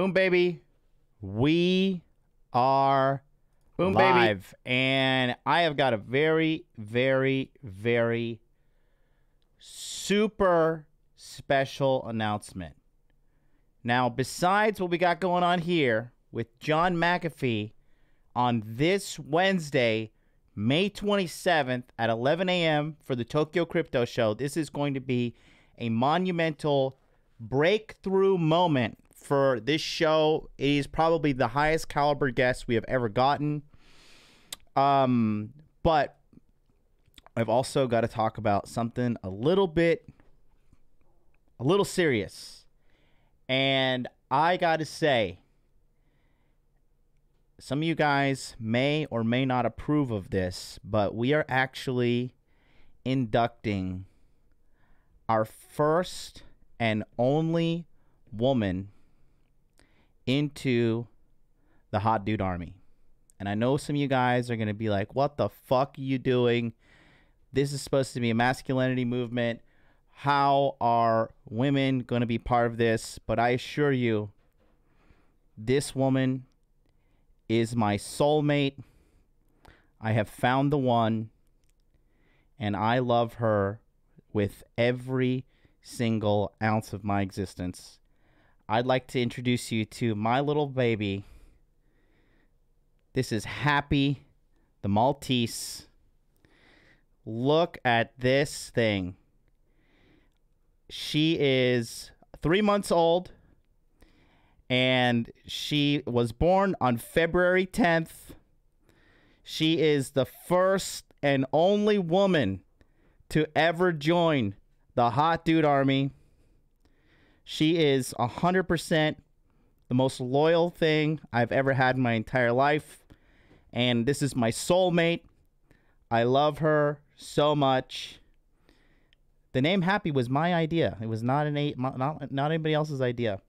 Boom, baby. We are Boom, baby. live. And I have got a very, very, very super special announcement. Now, besides what we got going on here with John McAfee on this Wednesday, May 27th at 11 a.m. for the Tokyo Crypto Show, this is going to be a monumental breakthrough moment for this show. It is probably the highest caliber guest we have ever gotten. Um, but I've also got to talk about something a little bit, a little serious. And I got to say, some of you guys may or may not approve of this, but we are actually inducting our first and only woman into the Hot Dude Army. And I know some of you guys are going to be like, what the fuck are you doing? This is supposed to be a masculinity movement. How are women going to be part of this? But I assure you, this woman is my soulmate. I have found the one, and I love her with every single ounce of my existence. I'd like to introduce you to my little baby. This is Happy, the Maltese. Look at this thing. She is three months old, and she was born on February 10th. She is the first and only woman to ever join the Hot Dude Army. She is 100% the most loyal thing I've ever had in my entire life. And this is my soulmate. I love her so much. The name Happy was my idea. It was not an a, not not anybody else's idea.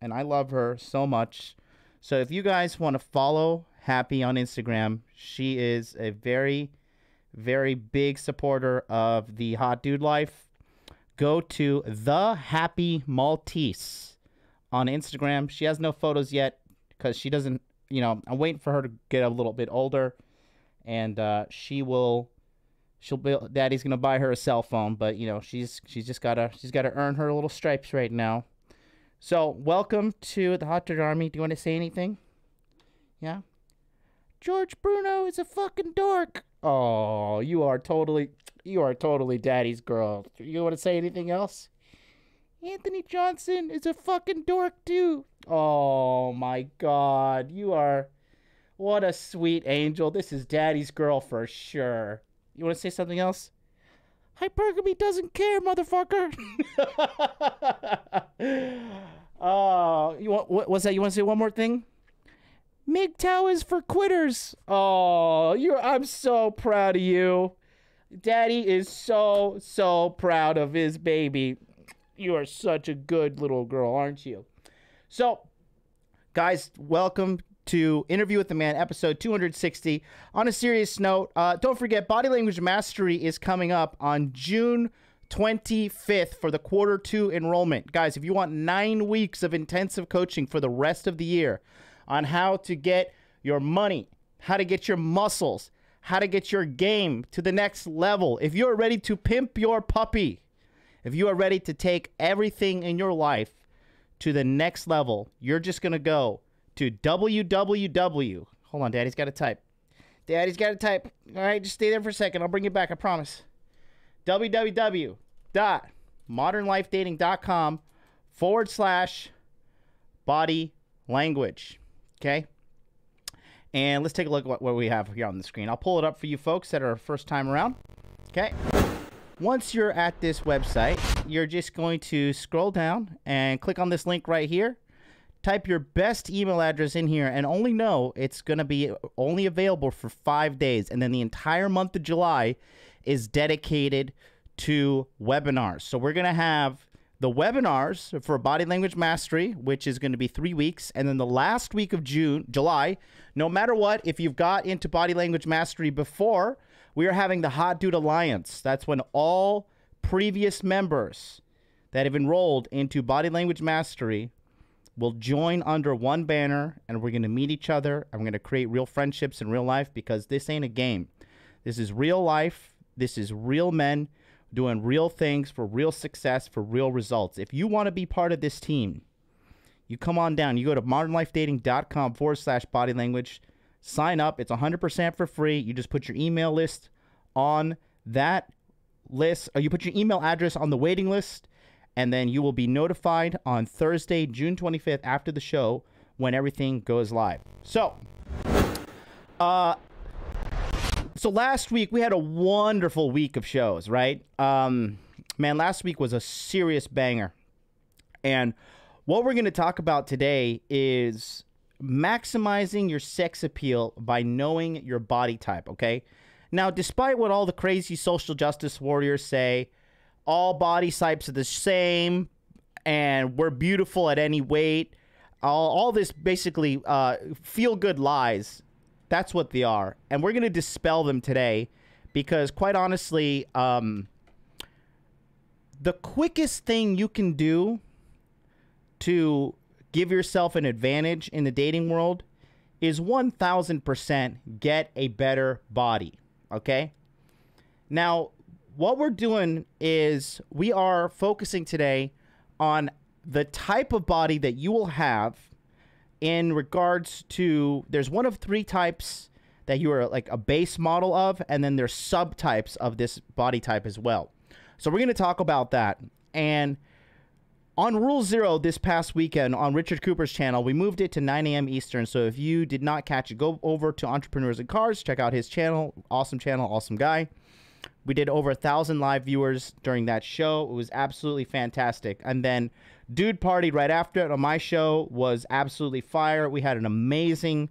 And I love her so much. So if you guys want to follow Happy on Instagram, she is a very very big supporter of the Hot Dude Life. Go to the Happy Maltese on Instagram. She has no photos yet because she doesn't. You know, I'm waiting for her to get a little bit older, and uh, she will she'll be daddy's gonna buy her a cell phone, but you know she's she's just gotta she's gotta earn her little stripes right now. So welcome to the Hot Dude Army. Do you want to say anything? Yeah. George Bruno is a fucking dork. Oh, you are totally you are totally daddy's girl. You want to say anything else? Anthony Johnson is a fucking dork too. Oh my god, you are what a sweet angel. This is daddy's girl for sure. You want to say something else? Hypergamy doesn't care, motherfucker. Oh, you want what was that? You want to say one more thing? MGTOW is for quitters. Oh, you I'm so proud of you. Daddy is so so proud of his baby. You are such a good little girl, aren't you? So, guys, welcome to Interview with the Man, episode 260. On a serious note, uh, don't forget, Body Language Mastery is coming up on June 25th for the quarter two enrollment. Guys, if you want nine weeks of intensive coaching for the rest of the year on how to get your money, how to get your muscles, how to get your game to the next level, if you're ready to pimp your puppy, if you are ready to take everything in your life to the next level, you're just going to go to www. Hold on, Daddy's got to type. Daddy's got to type. All right, just stay there for a second. I'll bring you back, I promise. www.modernlifedating.com forward slash body language. Okay? And let's take a look at what, what we have here on the screen. I'll pull it up for you folks that are first time around. Okay? Once you're at this website, you're just going to scroll down and click on this link right here. Type your best email address in here and only know it's going to be only available for five days. And then the entire month of July is dedicated to webinars. So we're going to have the webinars for body language mastery, which is going to be three weeks. And then the last week of June, July, no matter what, if you've got into body language mastery before, we are having the Hot Dude Alliance. That's when all previous members that have enrolled into body language mastery will join under one banner and we're going to meet each other and we're going to create real friendships in real life because this ain't a game. This is real life. This is real men doing real things for real success, for real results. If you want to be part of this team, you come on down. You go to modernlifedating.com forward slash body language. Sign up. It's 100% for free. You just put your email list on that list, or you put your email address on the waiting list, and then you will be notified on Thursday, June 25th, after the show when everything goes live. So, uh, so last week we had a wonderful week of shows, right? Um, man, last week was a serious banger. And what we're going to talk about today is maximizing your sex appeal by knowing your body type, okay? Now, despite what all the crazy social justice warriors say, all body types are the same and we're beautiful at any weight, all, all this basically uh, feel good lies that's what they are. And we're going to dispel them today because, quite honestly, um, the quickest thing you can do to give yourself an advantage in the dating world is 1000% get a better body. Okay? Now, what we're doing is we are focusing today on the type of body that you will have in regards to there's one of three types that you are like a base model of and then there's subtypes of this body type as well. So we're going to talk about that. And on rule zero this past weekend on richard cooper's channel we moved it to 9 a.m eastern. So if you did not catch it go over to Entrepreneurs in Cars check out his channel. Awesome channel awesome guy. We did over a thousand live viewers during that show. It was absolutely fantastic. And then Dude Party right after it on my show was absolutely fire. We had an amazing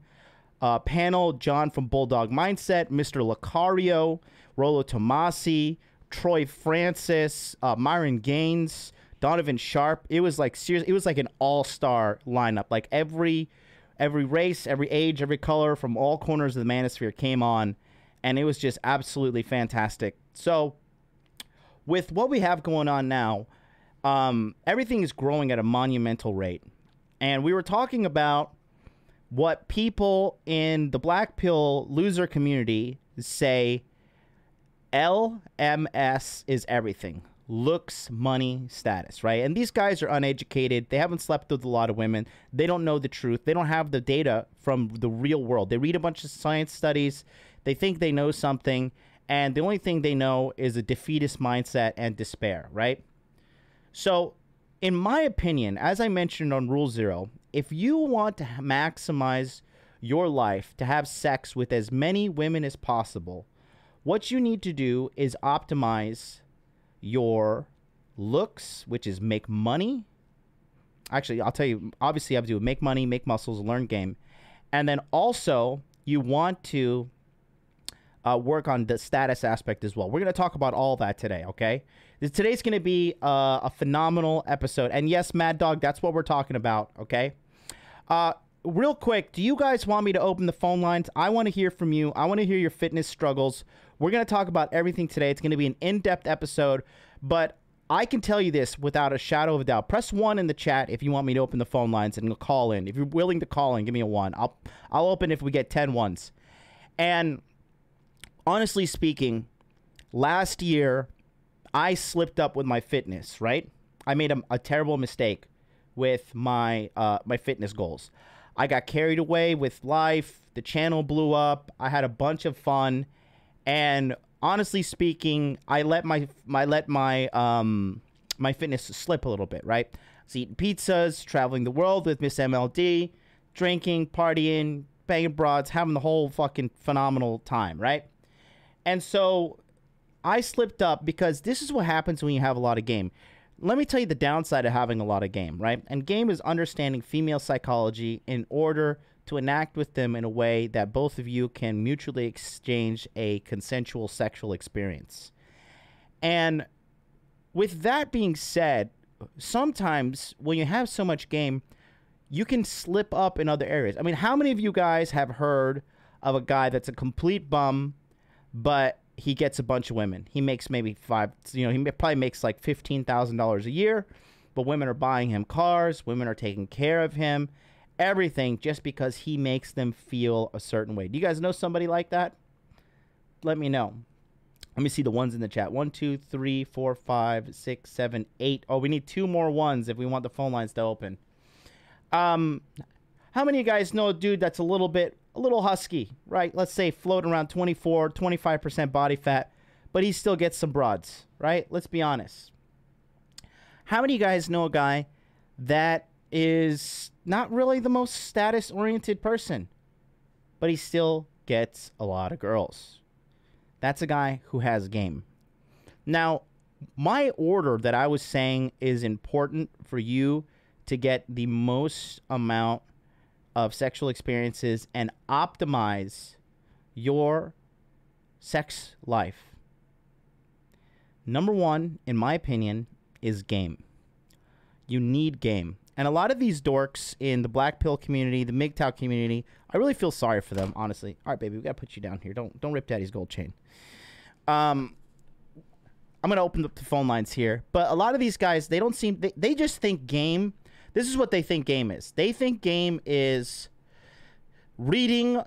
uh, panel. John from Bulldog Mindset, Mr. Lucario, Rollo Tomassi, Troy Francis, uh, Myron Gaines, Donovan Sharpe. It was like serious. It was like an all-star lineup. Like every every race, every age, every color from all corners of the manosphere came on, and it was just absolutely fantastic. So, with what we have going on now, um, everything is growing at a monumental rate. And we were talking about what people in the black pill loser community say LMS is everything. Looks, money, status, right? And these guys are uneducated. They haven't slept with a lot of women. They don't know the truth. They don't have the data from the real world. They read a bunch of science studies. They think they know something. And the only thing they know is a defeatist mindset and despair, right? So, in my opinion, as I mentioned on Rule Zero, if you want to maximize your life to have sex with as many women as possible, what you need to do is optimize your looks, which is make money. Actually, I'll tell you, obviously, I have to do make money, make muscles, learn game. And then also, you want to uh, work on the status aspect as well. We're going to talk about all that today, okay? Today's going to be uh, a phenomenal episode. And yes, Mad Dog, that's what we're talking about, okay? Uh, real quick, do you guys want me to open the phone lines? I want to hear from you. I want to hear your fitness struggles. We're going to talk about everything today. It's going to be an in depth episode, but I can tell you this without a shadow of a doubt. Press one in the chat if you want me to open the phone lines and call in. If you're willing to call in, give me a one. I'll I'll open if we get 10 ones. And honestly speaking, last year I slipped up with my fitness, right? I made a, a terrible mistake with my uh, my fitness goals. I got carried away with life. The channel blew up. I had a bunch of fun, and honestly speaking, I let my my let my um my fitness slip a little bit. Right? I was eating pizzas, traveling the world with Miss MLD, drinking, partying, banging broads, having the whole fucking phenomenal time. Right? And so I slipped up because this is what happens when you have a lot of game. Let me tell you the downside of having a lot of game, right? And game is understanding female psychology in order to enact with them in a way that both of you can mutually exchange a consensual sexual experience. And with that being said, sometimes when you have so much game, you can slip up in other areas. I mean, how many of you guys have heard of a guy that's a complete bum, but he gets a bunch of women? He makes maybe five, you know, he probably makes like $15,000 a year, but women are buying him cars, women are taking care of him, everything just because he makes them feel a certain way. Do you guys know somebody like that? Let me know. Let me see the ones in the chat. One, two, three, four, five, six, seven, eight. Oh, we need two more ones if we want the phone lines to open. Um, how many of you guys know a dude that's a little bit, a little husky, right? Let's say floating around 24, 25% body fat, but he still gets some broads, right? Let's be honest. How many of you guys know a guy that is not really the most status oriented person, but he still gets a lot of girls? That's a guy who has game. Now, my order that I was saying is important for you to get the most amount of sexual experiences and optimize your sex life. Number one, in my opinion, is game. You need game. And a lot of these dorks in the black pill community, the MGTOW community, I really feel sorry for them, honestly. All right, baby, we gotta put you down here. Don't don't rip daddy's gold chain. Um, I'm gonna open up the phone lines here, but a lot of these guys, they don't seem they, they just think game. This is what they think game is. They think game is reading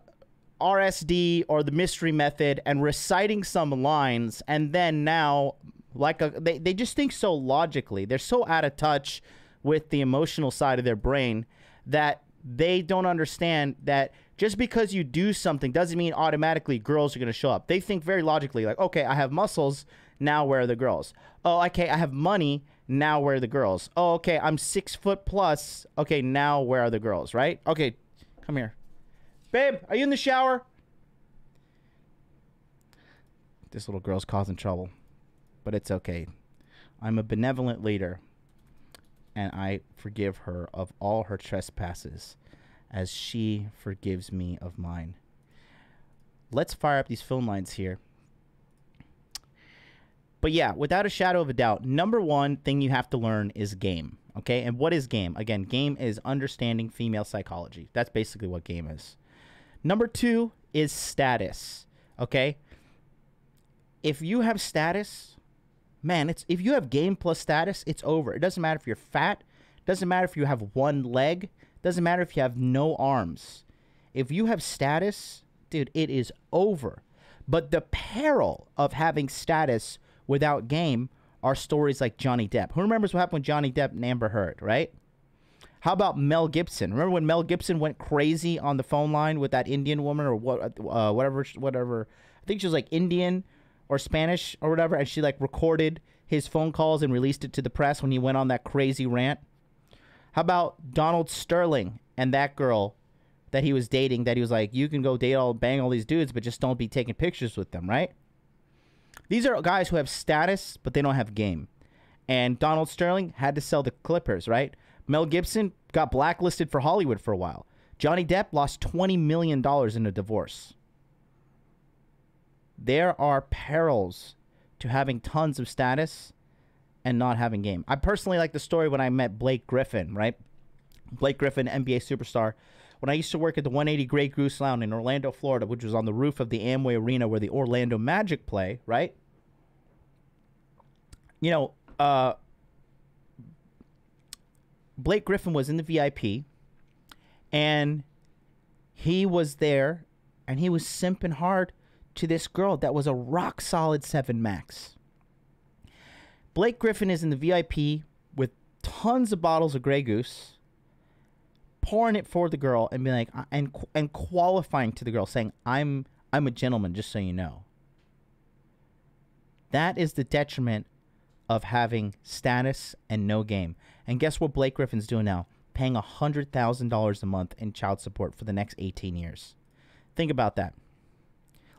RSD or the mystery method and reciting some lines, and then now like a they, they just think so logically. They're so out of touch with the emotional side of their brain that they don't understand that just because you do something doesn't mean automatically girls are going to show up. They think very logically, like, okay, I have muscles, now where are the girls? Oh, okay, I have money, now where are the girls? Oh, okay, I'm six foot plus, okay, now where are the girls, right? Okay, come here. Babe, are you in the shower? This little girl's causing trouble, but it's okay. I'm a benevolent leader, and I forgive her of all her trespasses as she forgives me of mine. Let's fire up these phone lines here. But yeah, without a shadow of a doubt, number one thing you have to learn is game. Okay, and what is game? Again, game is understanding female psychology. That's basically what game is. Number two is status. Okay, if you have status, man, it's if you have game plus status, it's over. It doesn't matter if you're fat, doesn't matter if you have one leg, doesn't matter if you have no arms. If you have status, dude, it is over. But the peril of having status without game are stories like Johnny Depp. Who remembers what happened with Johnny Depp and Amber Heard, right? How about Mel Gibson? Remember when Mel Gibson went crazy on the phone line with that Indian woman or what, uh, whatever, whatever. I think she was like Indian or Spanish or whatever, and she like recorded his phone calls and released it to the press when he went on that crazy rant. How about Donald Sterling and that girl that he was dating? That he was like, you can go date all, bang all these dudes, but just don't be taking pictures with them, right? These are guys who have status, but they don't have game. And Donald Sterling had to sell the Clippers, right? Mel Gibson got blacklisted for Hollywood for a while. Johnny Depp lost $20 million in a divorce. There are perils to having tons of status and not having game. I personally like the story when I met Blake Griffin, right? Blake Griffin, NBA superstar. When I used to work at the 180 Grey Goose Lounge in Orlando, Florida, which was on the roof of the Amway Arena where the Orlando Magic play, right? You know, uh, Blake Griffin was in the VIP and he was there and he was simping hard to this girl that was a rock solid 7 max. Blake Griffin is in the VIP with tons of bottles of Grey Goose, pouring it for the girl and being like and and qualifying to the girl saying I'm I'm a gentleman just so you know. That is the detriment of having status and no game. And guess what Blake Griffin's doing now? Paying $100,000 a month in child support for the next 18 years. Think about that.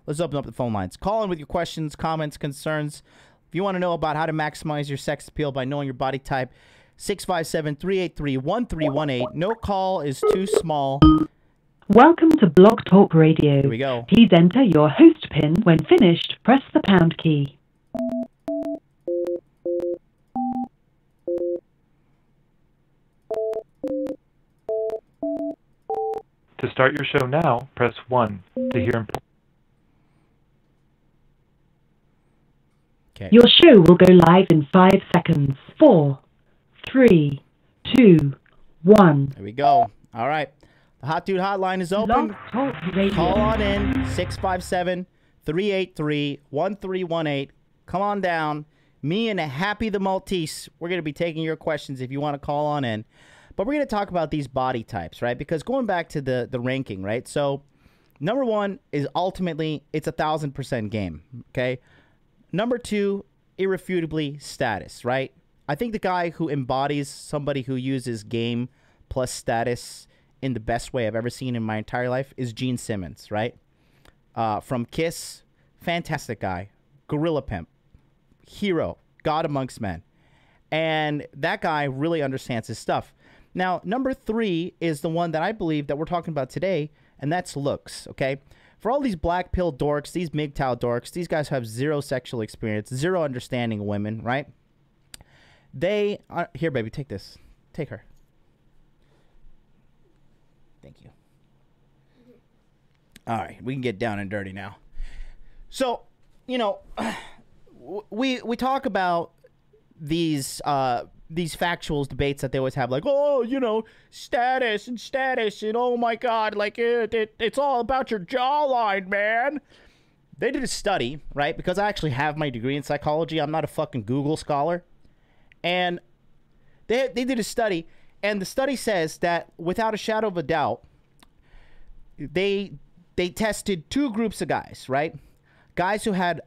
Let's open up the phone lines. Call in with your questions, comments, concerns. If you want to know about how to maximize your sex appeal by knowing your body type, 657 383 1318. No call is too small. Welcome to Blog Talk Radio. Here we go. Please enter your host PIN. When finished, press the pound key. To start your show now, press 1. To hear imp- Okay. Your show will go live in five seconds. Four, three, two, one. There we go. All right. The Hot Dude Hotline is open. Talk Radio. Call on in 657 383 1318. Come on down. Me and Happy the Maltese, we're going to be taking your questions if you want to call on in. But we're going to talk about these body types, right? Because going back to the, the ranking, right? So, number one is ultimately it's a thousand percent game, okay? Number two, irrefutably status, right? I think the guy who embodies somebody who uses game plus status in the best way I've ever seen in my entire life is Gene Simmons, right? Uh, from Kiss, fantastic guy, gorilla pimp, hero, god amongst men. And that guy really understands his stuff. Now, number three is the one that I believe that we're talking about today, and that's looks, okay? For all these black pill dorks, these MGTOW dorks, these guys who have zero sexual experience, zero understanding of women, right? They are, here, baby, take this. Take her. Thank you. All right, we can get down and dirty now. So, you know, we we talk about these uh these factuals debates that they always have like oh you know status and status and oh my god like eh, it, it it's all about your jawline man. They did a study right? Because i actually have my degree in psychology. I'm not a fucking google scholar. And they, they did a study and the study says that without a shadow of a doubt they they tested two groups of guys, right? Guys who had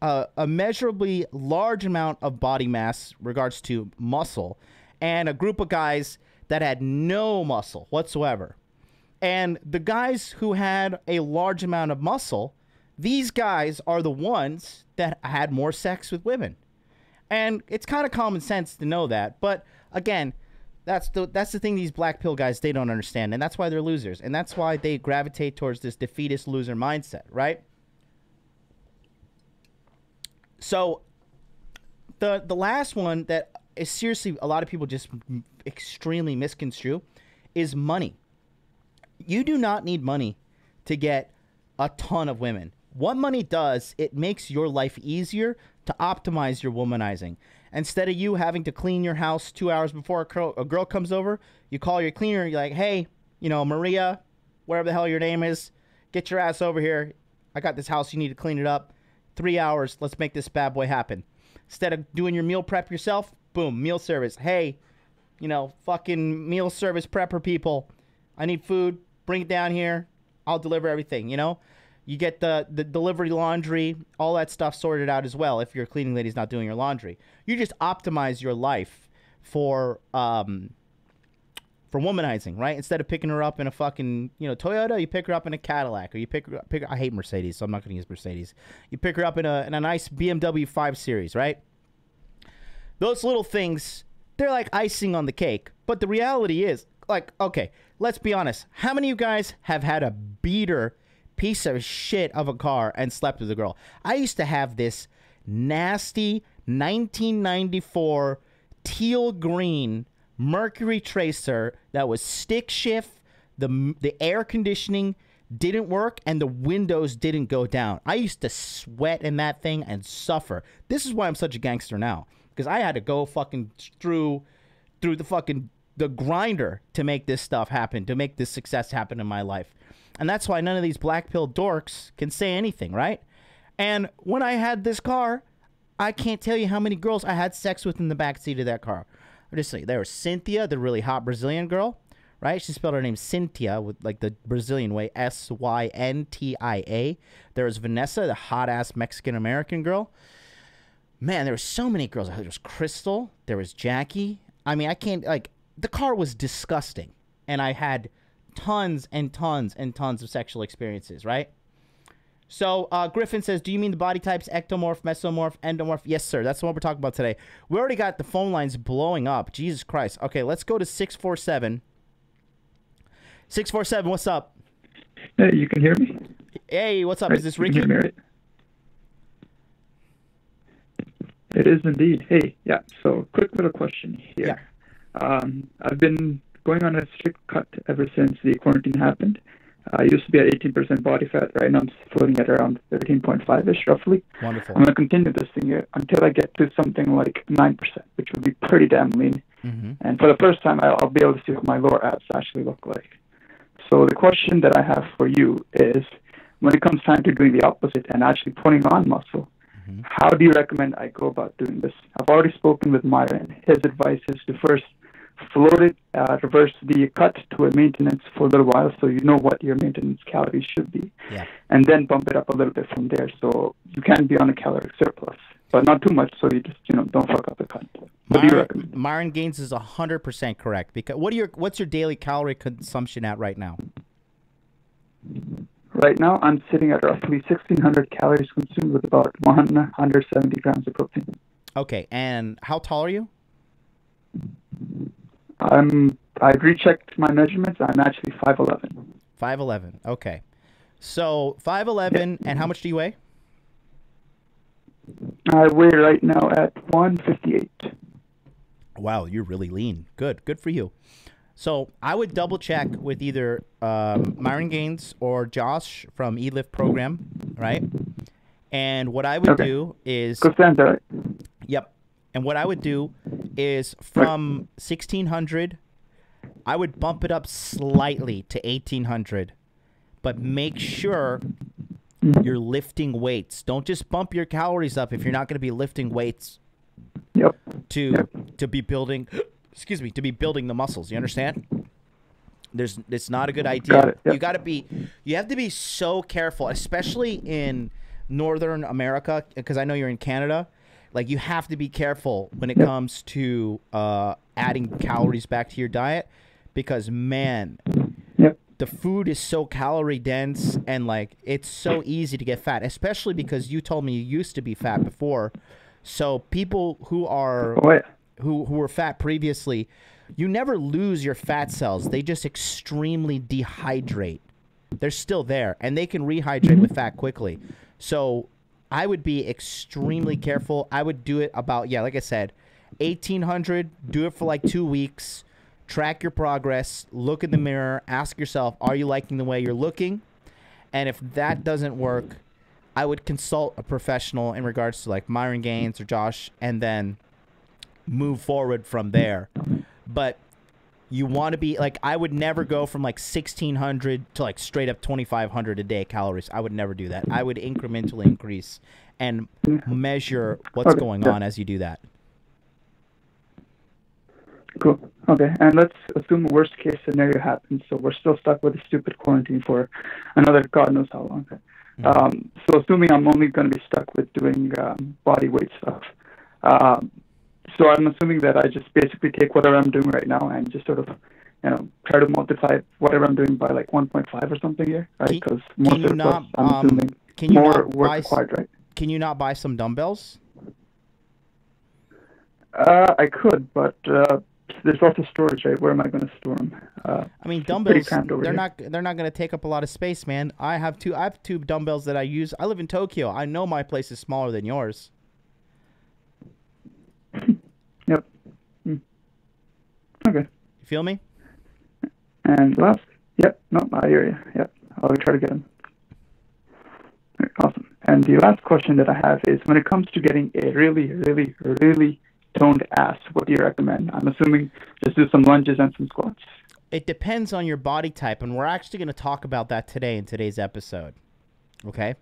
a, a measurably large amount of body mass regards to muscle, and a group of guys that had no muscle whatsoever. And the guys who had a large amount of muscle, these guys are the ones that had more sex with women. And it's kind of common sense to know that, but again, that's the that's the thing these black pill guys they don't understand, and that's why they're losers, and that's why they gravitate towards this defeatist loser mindset, right? So, the the last one that is seriously a lot of people just extremely misconstrue is money. You do not need money to get a ton of women. What money does, it makes your life easier to optimize your womanizing. Instead of you having to clean your house two hours before a girl, a girl comes over, you call your cleaner. You're like, hey, you know, Maria, whatever the hell your name is, get your ass over here. I got this house. You need to clean it up. Three hours. Let's make this bad boy happen. Instead of doing your meal prep yourself, boom, meal service. Hey, you know, fucking meal service prepper people. I need food. Bring it down here. I'll deliver everything. You know, you get the the delivery laundry, all that stuff sorted out as well. If your cleaning lady's not doing your laundry, you just optimize your life for um for womanizing, right? Instead of picking her up in a fucking you know Toyota, you pick her up in a Cadillac, or you pick her up. Pick, I hate Mercedes, so I'm not going to use Mercedes. You pick her up in a in a nice BMW 5 Series, right? Those little things, they're like icing on the cake. But the reality is, like, okay, let's be honest. How many of you guys have had a beater piece of shit of a car and slept with a girl? I used to have this nasty 1994 teal green Mercury Tracer that was stick shift. The, the air conditioning didn't work and the windows didn't go down. I used to sweat in that thing and suffer. This is why I'm such a gangster now because I had to go fucking through through the fucking the grinder to make this stuff happen, to make this success happen in my life. And that's why none of these black pill dorks can say anything, right? And when I had this car, I can't tell you how many girls I had sex with in the back seat of that car. Just there was Cynthia, the really hot Brazilian girl, right? She spelled her name Cynthia with like the Brazilian way, S Y N T I A. There was Vanessa, the hot ass Mexican American girl. Man, there were so many girls. There was Crystal. There was Jackie. I mean, I can't like the car was disgusting, and I had tons and tons and tons of sexual experiences. Right. So uh, Griffin says, "Do you mean the body types ectomorph, mesomorph, endomorph?" Yes, sir. That's what we're talking about today. We already got the phone lines blowing up. Jesus Christ. Okay, let's go to six four seven. Six four seven. What's up? Hey, you can hear me? Hey, what's up? Right, Is this Ricky? right? It is indeed. Hey, yeah. So, quick little question here. Yeah. Um, I've been going on a strict cut ever since the quarantine happened. I used to be at 18% body fat. Right now, I'm floating at around 13.5ish, roughly. Wonderful. I'm going to continue this thing here until I get to something like 9%, which would be pretty damn lean. Mm-hmm. And for the first time, I'll, I'll be able to see what my lower abs actually look like. So the question that I have for you is, when it comes time to doing the opposite and actually putting on muscle, Mm-hmm. how do you recommend I go about doing this? I've already spoken with Myron. His advice is to first float it, uh, reverse the cut to a maintenance for a little while so you know what your maintenance calories should be, Yeah. and then bump it up a little bit from there so you can be on a caloric surplus, but not too much so you just, you know, don't fuck up the cut. What do you Myron, recommend? Myron Gaines is hundred percent correct. Because what are your what's your daily calorie consumption at right now? Right now, I'm sitting at roughly 1,600 calories consumed with about 170 grams of protein. Okay, and how tall are you? I'm I rechecked my measurements. I'm actually 5'11. Five eleven. Okay, so five eleven, and how much do you weigh? I weigh right now at 158. Wow, you're really lean. Good, good for you. So I would double check with either um, Myron Gaines or Josh from eLift program, right? And what I would Okay. do is Good sounds all right. Yep. And what I would do is from 1600, I would bump it up slightly to 1800, but make sure mm-hmm. you're lifting weights. Don't just bump your calories up if you're not going to be lifting weights Yep. to to be building excuse me, to be building the muscles. You understand? There's it's not a good idea. Got yep. You got to be you have to be so careful, especially in northern America because I know you're in Canada. Like you have to be careful when it comes to uh, adding calories back to your diet because man, Yep. the food is so calorie dense and like it's so easy to get fat, especially because you told me you used to be fat before. So people who are Oh, yeah. who who were fat previously, you never lose your fat cells. They just extremely dehydrate. They're still there and they can rehydrate with fat quickly. So I would be extremely careful. I would do it about yeah, like I said, 1800, do it for like 2 weeks. Track your progress, look in the mirror, ask yourself, are you liking the way you're looking? And if that doesn't work, I would consult a professional in regards to like Myron Gaines or Josh and then move forward from there. But You want to be like I would never go from like 1600 to like straight up 2500 a day calories. I would never do that. I would incrementally increase and measure what's Okay, going on as you do that. Cool. Okay, and let's assume a worst case scenario happens. So we're still stuck with the stupid quarantine for another God knows how long. Um, so assuming I'm only going to be stuck with doing um, body weight stuff. Um, so I'm assuming that I just basically take whatever I'm doing right now and just sort of, you know, try to multiply whatever I'm doing by like 1.5 or something here, right? Can- Because can more you surplus, not, I'm um, assuming Can you more not work required, right? Can you not buy some dumbbells? Uh, I could, but uh, there's also storage, right? Where am I going to store them? Uh, I mean, dumbbells. They're here. not. They're not going to take up a lot of space, man. I have two. I have two dumbbells that I use. I live in Tokyo. I know my place is smaller than yours. Yep. Mm. Okay. You feel me? And last, yep, no, I hear you. Yep, I'll try to get him. Awesome. And the last question that I have is when it comes to getting a really, really, really toned ass, what do you recommend? I'm assuming just do some lunges and some squats. It depends on your body type, and we're actually going to talk about that today in today's episode. Okay.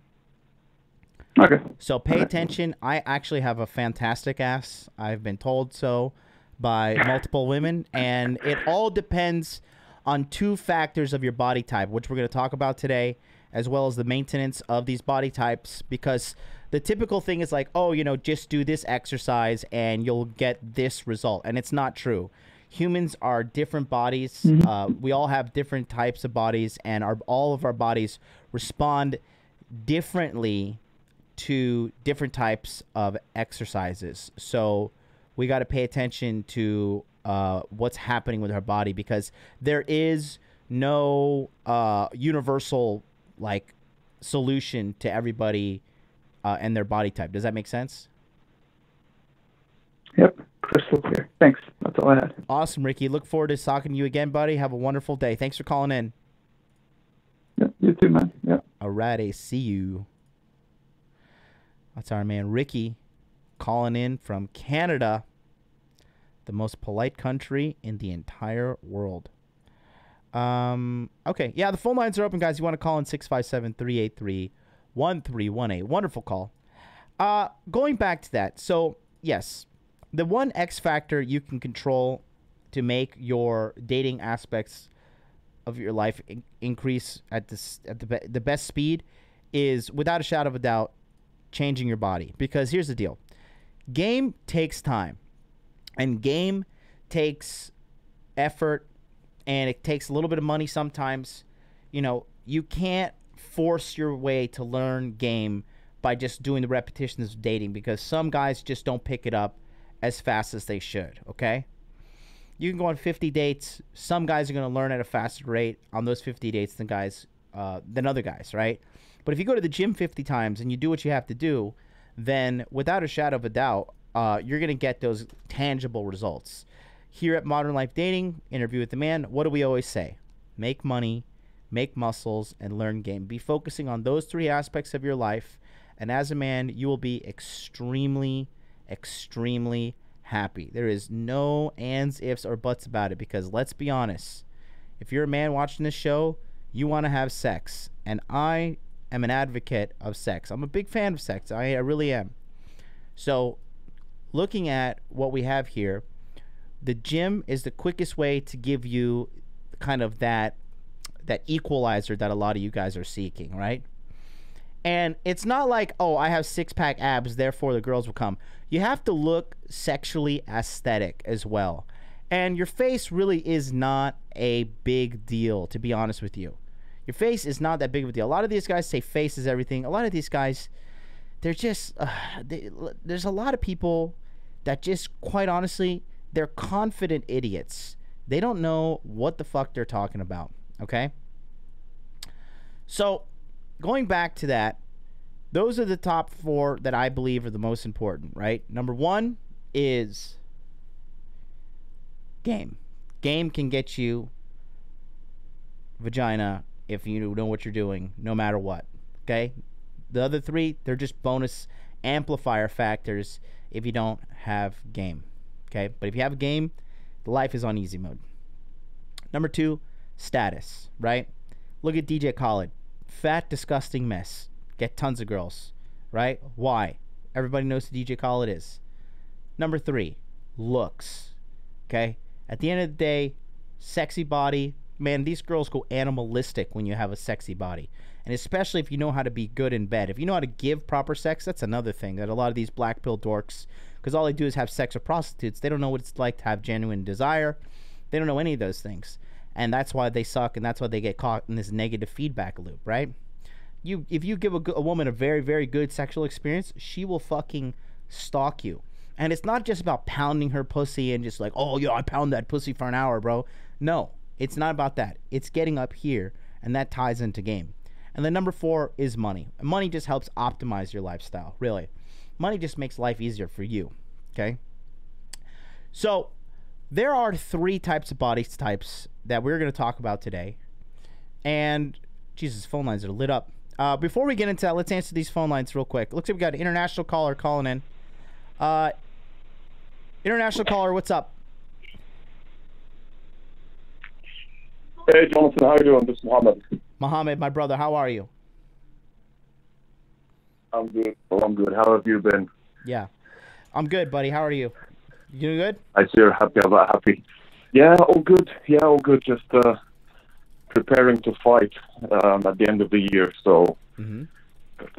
Okay. So pay Okay. attention. I actually have a fantastic ass. I've been told so by multiple women, and it all depends on two factors of your body type, which we're going to talk about today, as well as the maintenance of these body types. Because the typical thing is like, oh, you know, just do this exercise and you'll get this result, and it's not true. Humans are different bodies. Uh, we all have different types of bodies, and our all of our bodies respond differently to different types of exercises. So we got to pay attention to uh, what's happening with our body because there is no uh, universal like solution to everybody uh, and their body type. Does that make sense? Yep, crystal clear. Thanks. That's all I had. Awesome, Ricky. Look forward to talking to you again, buddy. Have a wonderful day. Thanks for calling in. Yep, you too, man. Yep. Alrighty, see you. That's our man Ricky calling in from Canada, the most polite country in the entire world. Um, okay, yeah, the phone lines are open, guys. You want to call in 657 383 1318. Wonderful call. Uh, going back to that, so yes, the one X factor you can control to make your dating aspects of your life in- increase at this at the be- the best speed is without a shadow of a doubt changing your body. Because here's the deal. Game takes time. And game takes effort. And it takes a little bit of money sometimes. You know you can't force your way to learn game by just doing the repetitions of dating. Because some guys just don't pick it up as fast as they should okay? You can go on 50 dates. Some guys are going to learn at a faster rate on those 50 dates than guys uh, than other guys, right? But if you go to the gym 50 times and you do what you have to do, then without a shadow of a doubt, uh, you're going to get those tangible results. Here at Modern Life Dating, interview with the man, what do we always say? Make money, make muscles, and learn game. Be focusing on those three aspects of your life, and as a man, you will be extremely, extremely happy. There is no ands, ifs, or buts about it because let's be honest. If you're a man watching this show, you want to have sex. And I am an advocate of sex. I'm a big fan of sex. I, I really am. So, looking at what we have here, the gym is the quickest way to give you kind of that that equalizer that a lot of you guys are seeking, right? And it's not like, oh, I have six pack abs, therefore the girls will come. You have to look sexually aesthetic as well. And your face really is not a big deal, to be honest with you. Your face is not that big of a deal. A lot of these guys say face is everything. A lot of these guys, they're just, uh, they, there's a lot of people that just, quite honestly, they're confident idiots. They don't know what the fuck they're talking about, okay? So, going back to that, those are the top four that I believe are the most important, right? Number one is game. Game can get you vagina if you know what you're doing, no matter what. Okay? The other three, they're just bonus amplifier factors if you don't have game. Okay? But if you have a game, the life is on easy mode. Number two, status, right? Look at DJ Khaled. Fat, disgusting mess. Get tons of girls, right? Why? Everybody knows who DJ Khaled is. Number three, looks. Okay? At the end of the day, sexy body. Man, these girls go animalistic when you have a sexy body. And especially if you know how to be good in bed. If you know how to give proper sex, that's another thing that a lot of these black pill dorks, because all they do is have sex with prostitutes, they don't know what it's like to have genuine desire. They don't know any of those things. And that's why they suck and that's why they get caught in this negative feedback loop, right? You if you give a, a woman a very very good sexual experience, she will fucking stalk you. And it's not just about pounding her pussy and just like, "Oh, yeah, I pound that pussy for an hour, bro." No, it's not about that. It's getting up here and that ties into game. And then number 4 is money. Money just helps optimize your lifestyle, really. Money just makes life easier for you, okay? So, there are three types of body types that we're going to talk about today. And Jesus, phone lines are lit up. Uh, before we get into that, let's answer these phone lines real quick. Looks like we got an international caller calling in. Uh, international caller, what's up? Hey, Jonathan, how are you doing? This is Mohammed. Mohammed, my brother, how are you? I'm good. Well, I'm good. How have you been? Yeah. I'm good, buddy. How are you? You doing good? I see you're happy. I'm happy. Yeah, all good. Yeah, all good. Just uh, preparing to fight um, at the end of the year, so Mm-hmm.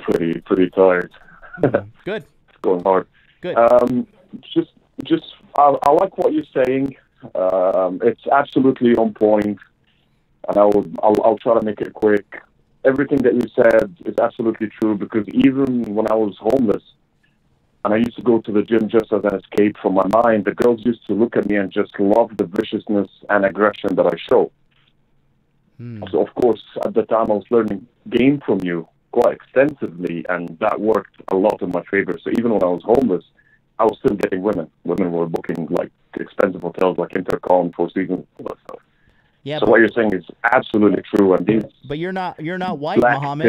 pretty pretty tired. Good. It's going hard. Good. Um, just just I, I like what you're saying. Um, it's absolutely on point, and I will I'll, I'll try to make it quick. Everything that you said is absolutely true because even when I was homeless and I used to go to the gym just as an escape from my mind, the girls used to look at me and just love the viciousness and aggression that I show. Hmm. So of course, at the time I was learning game from you quite extensively, and that worked a lot in my favor. So even when I was homeless, I was still getting women. Women were booking like expensive hotels like Intercom, Four Seasons, all that stuff. Yeah, so but, what you're saying is absolutely true, and these but you're not you're not white, Mohammed.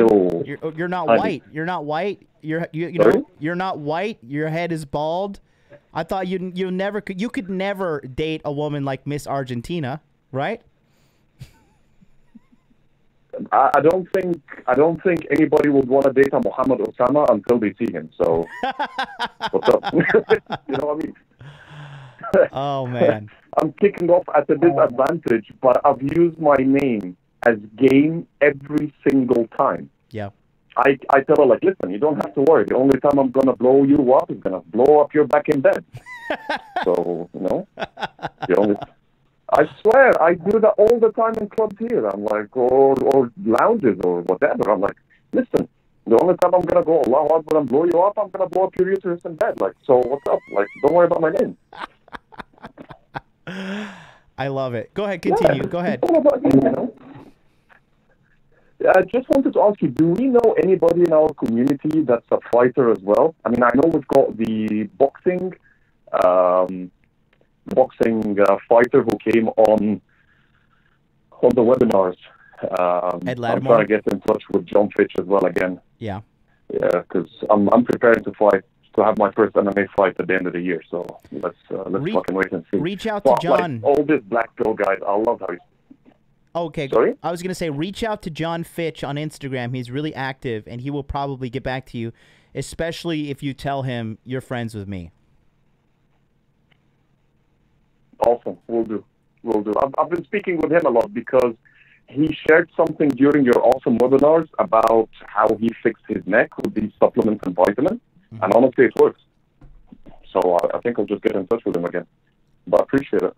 You're you're not honey. white. You're not white. You're you, you Sorry? know you're not white. Your head is bald. I thought you you never could you could never date a woman like Miss Argentina, right? I, I don't think I don't think anybody would want to date a Mohammed Osama until they see him. So what's up? you know what I mean? Oh man. I'm kicking off at a disadvantage, but I've used my name as game every single time. Yeah. I, I tell her like, listen, you don't have to worry. The only time I'm gonna blow you up is gonna blow up your back in bed. so you know, the only. I swear, I do that all the time in clubs here. I'm like, or or lounges or whatever. I'm like, listen, the only time I'm gonna go Allah Akbar and blow you up, I'm gonna blow up your uterus in bed. Like, so what's up? Like, don't worry about my name. I love it. Go ahead, continue. Go ahead. It's all about you, you know. Yeah, I just wanted to ask you, do we know anybody in our community that's a fighter as well? I mean, I know we've got the boxing, um, boxing uh, fighter who came on on the webinars. Um, I'm trying to get in touch with Jon Fitch as well again. Yeah. Yeah, because I'm I'm preparing to fight to have my first MMA fight at the end of the year. So let's uh, let's Re- fucking wait and see. reach out to like, John. all these black pill guys, I love how he's Okay. Sorry? I was gonna say reach out to Jon Fitch on Instagram. He's really active, and he will probably get back to you, especially if you tell him you're friends with me. Awesome. We'll do. We'll do. I've, I've been speaking with him a lot because he shared something during your awesome webinars about how he fixed his neck with these supplements and vitamins. Mm-hmm. And honestly, it works. So I, I think I'll just get in touch with him again. But I appreciate it.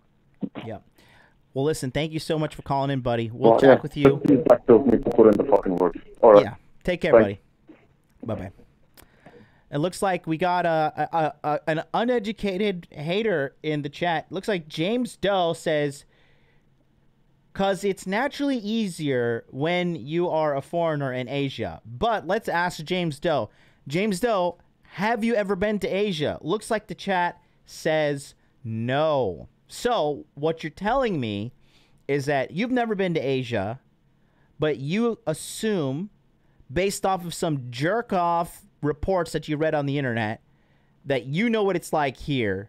Yeah. Well, listen. Thank you so much for calling in, buddy. We'll Well, talk yeah, with you. Black pills need to put in the fucking work. All right. Yeah. Take care, Thanks. buddy. Bye bye. It looks like we got a, a, a an uneducated hater in the chat. Looks like James Doe says, "Cause it's naturally easier when you are a foreigner in Asia." But let's ask James Doe. James Doe, have you ever been to Asia? Looks like the chat says no. So what you're telling me is that you've never been to Asia, but you assume based off of some jerk off reports that you read on the internet that you know what it's like here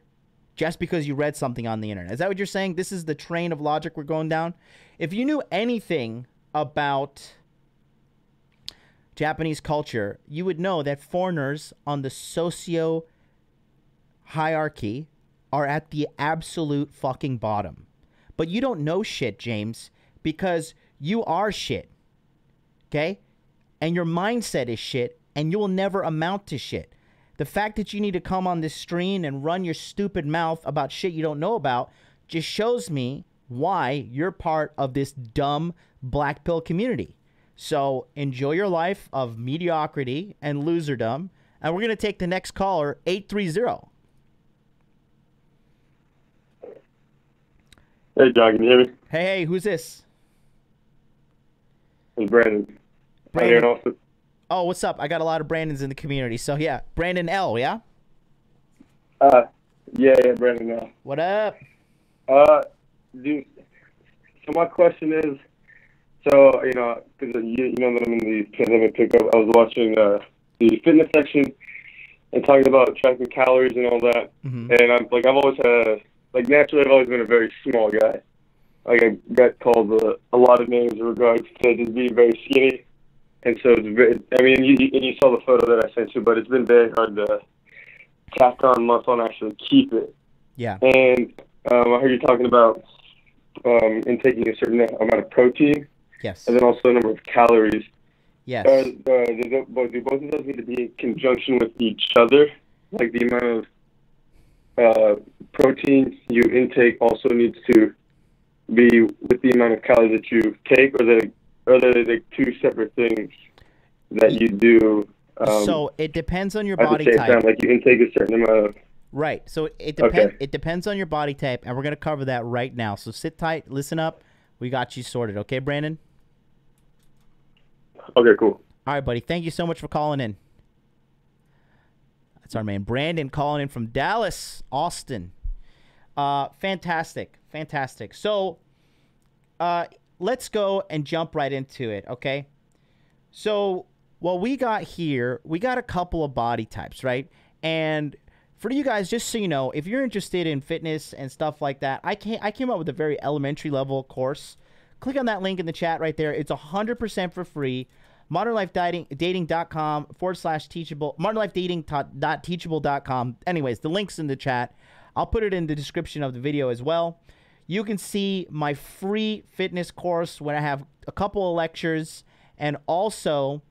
just because you read something on the internet. Is that what you're saying? This is the train of logic we're going down? If you knew anything about Japanese culture, you would know that foreigners on the socio hierarchy are at the absolute fucking bottom. But you don't know shit, James, because you are shit. Okay? And your mindset is shit, and you will never amount to shit. The fact that you need to come on this stream and run your stupid mouth about shit you don't know about just shows me why you're part of this dumb black pill community. So enjoy your life of mediocrity and loserdom. And we're going to take the next caller, 830. Hey, John, can you hear me? Hey, hey, who's this? It's Brandon. Here Austin. Oh, what's up? I got a lot of Brandons in the community. So, yeah, Brandon L, yeah? Uh, yeah, yeah, Brandon. Now, What up? uh, dude. So my question is, so you know, because you, you know that I'm in the pandemic pickup. I was watching uh, the fitness section and talking about tracking calories and all that. Mhm. And I'm like, I've always had, like, naturally, I've always been a very small guy. Like, I got called a, a lot of names in regards to just being very skinny. And so, it's very, I mean, you, you- and you saw the photo that I sent you, but it's been very hard to tack on muscle and actually keep it. Yeah. And um, I heard you talking about um, intaking a certain amount of protein Yes. and then also the number of calories. Yes. Uh, uh, do, tho- do both of those need to be in conjunction with each other? Like the amount of uh, protein you intake also needs to be with the amount of calories that you take, or they are they like two separate things that you do um, so, it depends on your body type. time? Like you intake a certain amount of Right. So it depends. Okay. It depends on your body type, and we're gonna cover that right now. So sit tight, listen up. We got you sorted, okay, Brandon? Okay, cool. All right, buddy. Thank you so much for calling in. That's our man Brandon calling in from Dallas, Austin. Uh, fantastic, fantastic. So, uh, let's go and jump right into it, okay? So, what we got here, we got a couple of body types, right? And for you guys, just so you know, if you're interested in fitness and stuff like that, I can I came up with a very elementary level course. Click on that link in the chat right there. It's 100% for free. ModernLifeDating.com forward slash teachable. ModernLifeDating.teachable.com. Anyways, the link's in the chat. I'll put it in the description of the video as well. You can see my free fitness course when I have a couple of lectures and also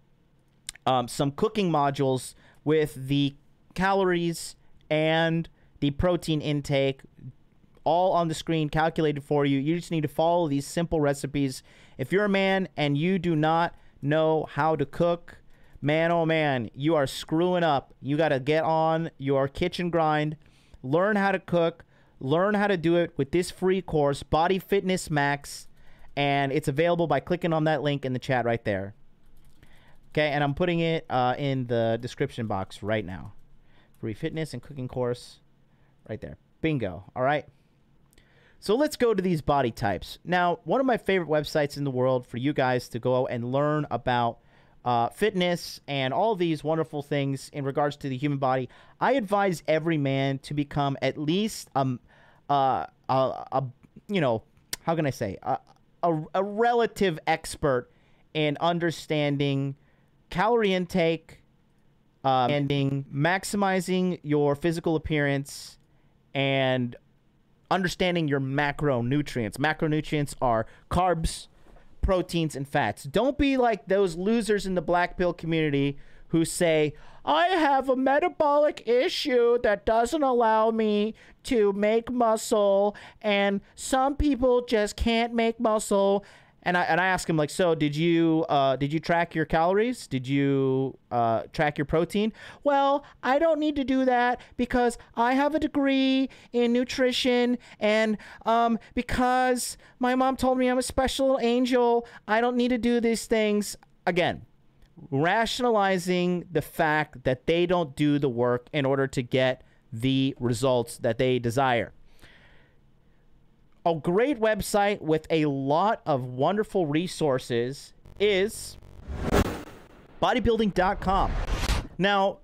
um, some cooking modules with the calories and the protein intake all on the screen calculated for you. You just need to follow these simple recipes. If you're a man and you do not know how to cook, man oh man, you are screwing up. You got to get on your kitchen grind, learn how to cook, learn how to do it with this free course, Body Fitness Max, and it's available by clicking on that link in the chat right there. Okay, and I'm putting it uh, in the description box right now. Free fitness and cooking course right there. Bingo. All right. So let's go to these body types. Now, one of my favorite websites in the world for you guys to go and learn about uh, fitness and all these wonderful things in regards to the human body. I advise every man to become at least um, uh, a, a you know, how can I say, a, a, a relative expert in understanding calorie intake, um, ending maximizing your physical appearance, and understanding your macronutrients. Macronutrients are carbs, proteins, and fats. Don't be like those losers in the black pill community who say, I have a metabolic issue that doesn't allow me to make muscle, and some people just can't make muscle. And I and I ask him like, so did you uh, did you track your calories? Did you uh, track your protein? Well, I don't need to do that because I have a degree in nutrition, and um, because my mom told me I'm a special little angel, I don't need to do these things again. Rationalizing the fact that they don't do the work in order to get the results that they desire a great website with a lot of wonderful resources is bodybuilding.com. Now,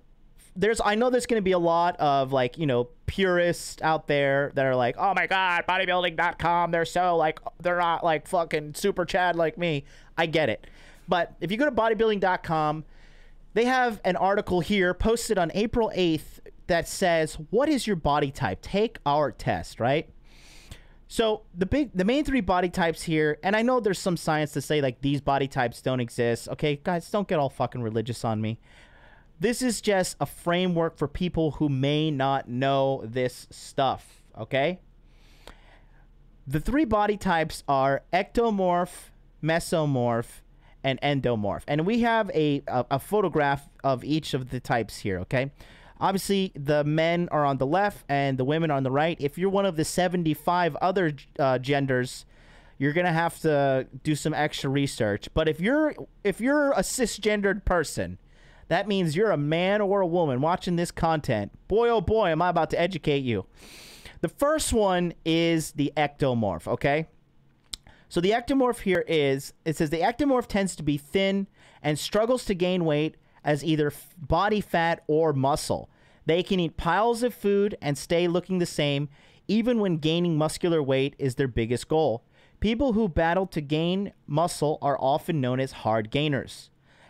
there's I know there's going to be a lot of like you know purists out there that are like, oh my god, bodybuilding.com, they're so like they're not like fucking super Chad like me. I get it, but if you go to bodybuilding.com, they have an article here posted on April 8th that says, "What is your body type? Take our test." Right. So the big, the main three body types here, and I know there's some science to say like these body types don't exist. Okay, guys, don't get all fucking religious on me. This is just a framework for people who may not know this stuff. Okay. The three body types are ectomorph, mesomorph, and endomorph, and we have a, a a photograph of each of the types here. Okay. Obviously, the men are on the left and the women are on the right. If you're one of the 75 other uh, genders, you're gonna have to do some extra research. But if you're if you're a cisgendered person, that means you're a man or a woman watching this content. Boy, oh boy, am I about to educate you. The first one is the ectomorph. Okay. So the ectomorph here is it says the ectomorph tends to be thin and struggles to gain weight as either body fat or muscle. They can eat piles of food and stay looking the same even when gaining muscular weight is their biggest goal. People who battle to gain muscle are often known as hard gainers.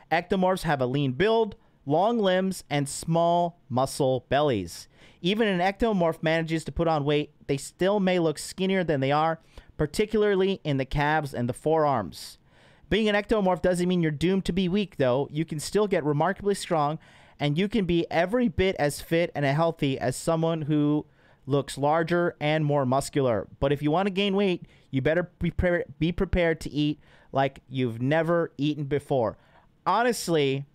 Ectomorphs have a lean build, long limbs, and small muscle bellies. Even an ectomorph manages to put on weight, they still may look skinnier than they are, particularly in the calves and the forearms. Being an ectomorph doesn't mean you're doomed to be weak, though. You can still get remarkably strong, and you can be every bit as fit and healthy as someone who looks larger and more muscular. But if you want to gain weight, you better be, be prepared to eat like you've never eaten before. Honestly,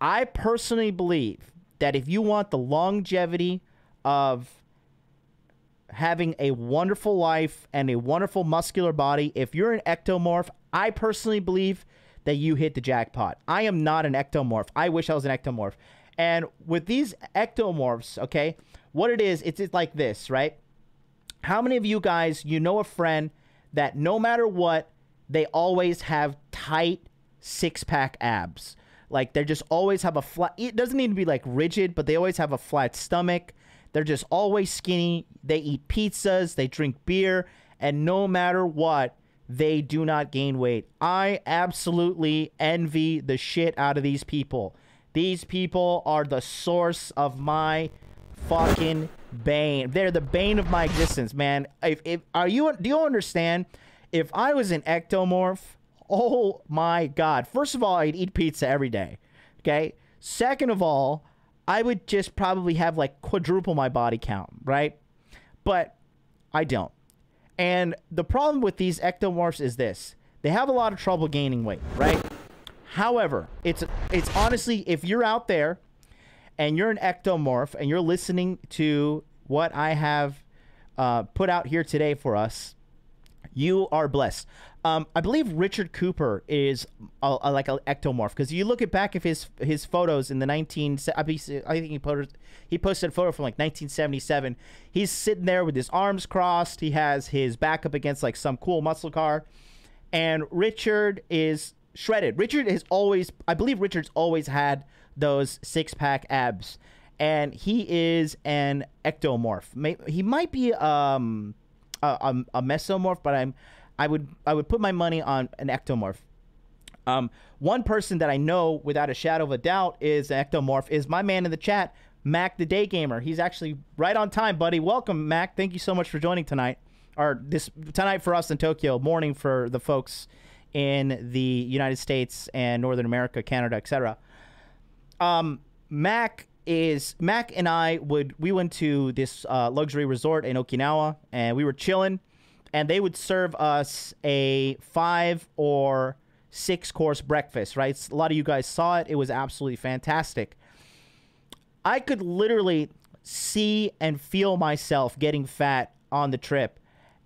I personally believe that if you want the longevity of having a wonderful life and a wonderful muscular body, if you're an ectomorph, I personally believe that you hit the jackpot. I am not an ectomorph. I wish I was an ectomorph. And with these ectomorphs, okay, what it is, it's, like this, right? How many of you guys, you know a friend that no matter what, they always have tight six pack abs? Like they just always have a flat, it doesn't need to be like rigid, but they always have a flat stomach. They're just always skinny. They eat pizzas, they drink beer, and no matter what, they do not gain weight. I absolutely envy the shit out of these people. These people are the source of my fucking bane. They're the bane of my existence, man. If, if are you do you understand? If I was an ectomorph, oh my god. First of all, I'd eat pizza every day. Okay? Second of all, I would just probably have like quadruple my body count, right? But I don't. And the problem with these ectomorphs is this. They have a lot of trouble gaining weight, right? However, it's it's honestly if you're out there and you're an ectomorph and you're listening to what I have uh, put out here today for us, you are blessed. Um, I believe Richard Cooper is a, a, like an ectomorph because you look at back of his his photos in the 19 I think he posted he posted a photo from like 1977. He's sitting there with his arms crossed. He has his back up against like some cool muscle car, and Richard is shredded. Richard has always I believe Richard's always had those six pack abs, and he is an ectomorph. He might be um a, a, mesomorph, but I'm I would I would put my money on an ectomorph. Um, one person that I know without a shadow of a doubt is an ectomorph is my man in the chat, Mac the Day Gamer. He's actually right on time, buddy. Welcome, Mac. Thank you so much for joining tonight, or this tonight for us in Tokyo, morning for the folks in the United States and Northern America, Canada, etc. Um, Mac is Mac and I would we went to this uh, luxury resort in Okinawa and we were chilling, and they would serve us a five or six course breakfast. Right, a lot of you guys saw it. It was absolutely fantastic. I could literally see and feel myself getting fat on the trip,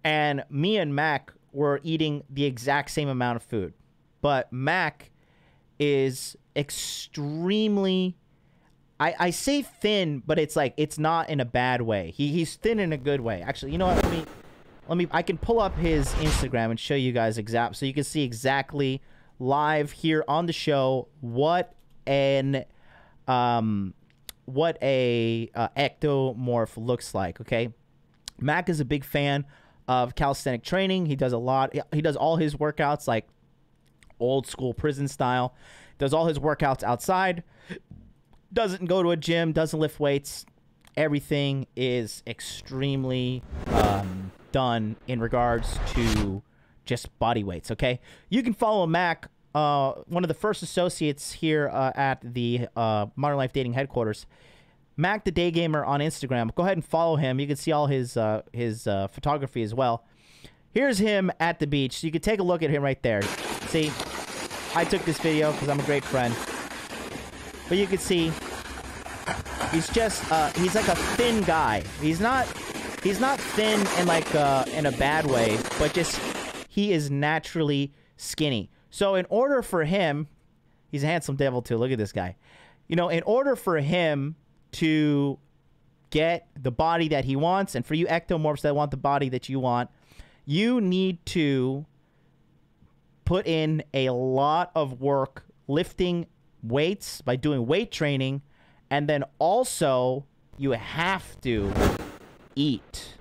and me and Mac were eating the exact same amount of food, but Mac is extremely I, I say thin, but it's like it's not in a bad way. He he's thin in a good way. Actually, you know what? Let me let me I can pull up his Instagram and show you guys exact so you can see exactly live here on the show what an um what a uh, ectomorph looks like. Okay, Mac is a big fan of calisthenic training. He does a lot. He does all his workouts like old school prison style. Does all his workouts outside. Doesn't go to a gym. Doesn't lift weights. Everything is extremely um, done in regards to just body weights. Okay, you can follow Mac, uh, one of the first associates here uh, at the uh, Modern Life Dating headquarters. Mac the Day Gamer on Instagram. Go ahead and follow him. You can see all his uh, his uh, photography as well. Here's him at the beach. You can take a look at him right there. See, I took this video because I'm a great friend. But you can see he's just uh, he's like a thin guy. He's not he's not thin in like uh, in a bad way, but just he is naturally skinny. So in order for him, he's a handsome devil too. Look at this guy. You know, in order for him to get the body that he wants, and for you ectomorphs that want the body that you want, you need to put in a lot of work lifting weights by doing weight training, and then also you have to eat.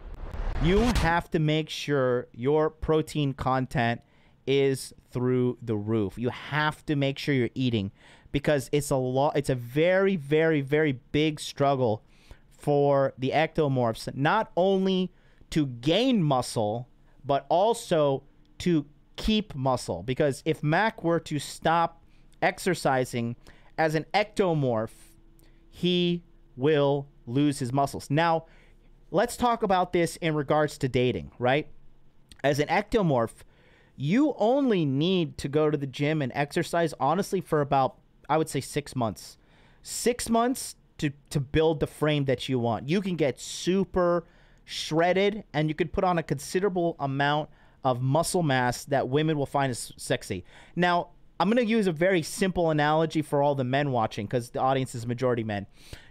You have to make sure your protein content is through the roof. You have to make sure you're eating because it's a lot it's a very very very big struggle for the ectomorphs not only to gain muscle but also to keep muscle because if Mac were to stop exercising as an ectomorph he will lose his muscles. Now, let's talk about this in regards to dating, right? As an ectomorph, you only need to go to the gym and exercise honestly for about I would say 6 months. 6 months to to build the frame that you want. You can get super shredded and you could put on a considerable amount of muscle mass that women will find as sexy. Now, I'm going to use a very simple analogy for all the men watching because the audience is majority men.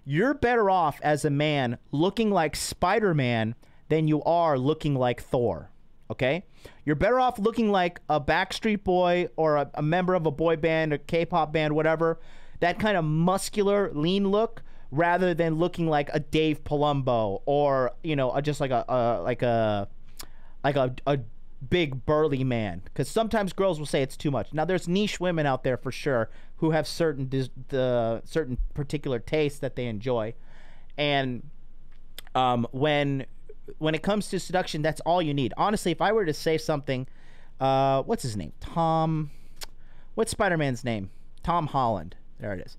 You're better off as a man looking like Spider Man than you are looking like Thor. Okay? You're better off looking like a Backstreet Boy or a, a member of a boy band, a K pop band, whatever. That kind of muscular, lean look rather than looking like a Dave Palumbo or, you know, a- just like a, a like a like a, a big burly man. Because sometimes girls will say it's too much. Now there's niche women out there for sure who have certain dis- the certain particular tastes that they enjoy. And um, when when it comes to seduction that's all you need. Honestly if i were to say something uh, what's his name? Tom what's spider-man's name? Tom holland. There it is.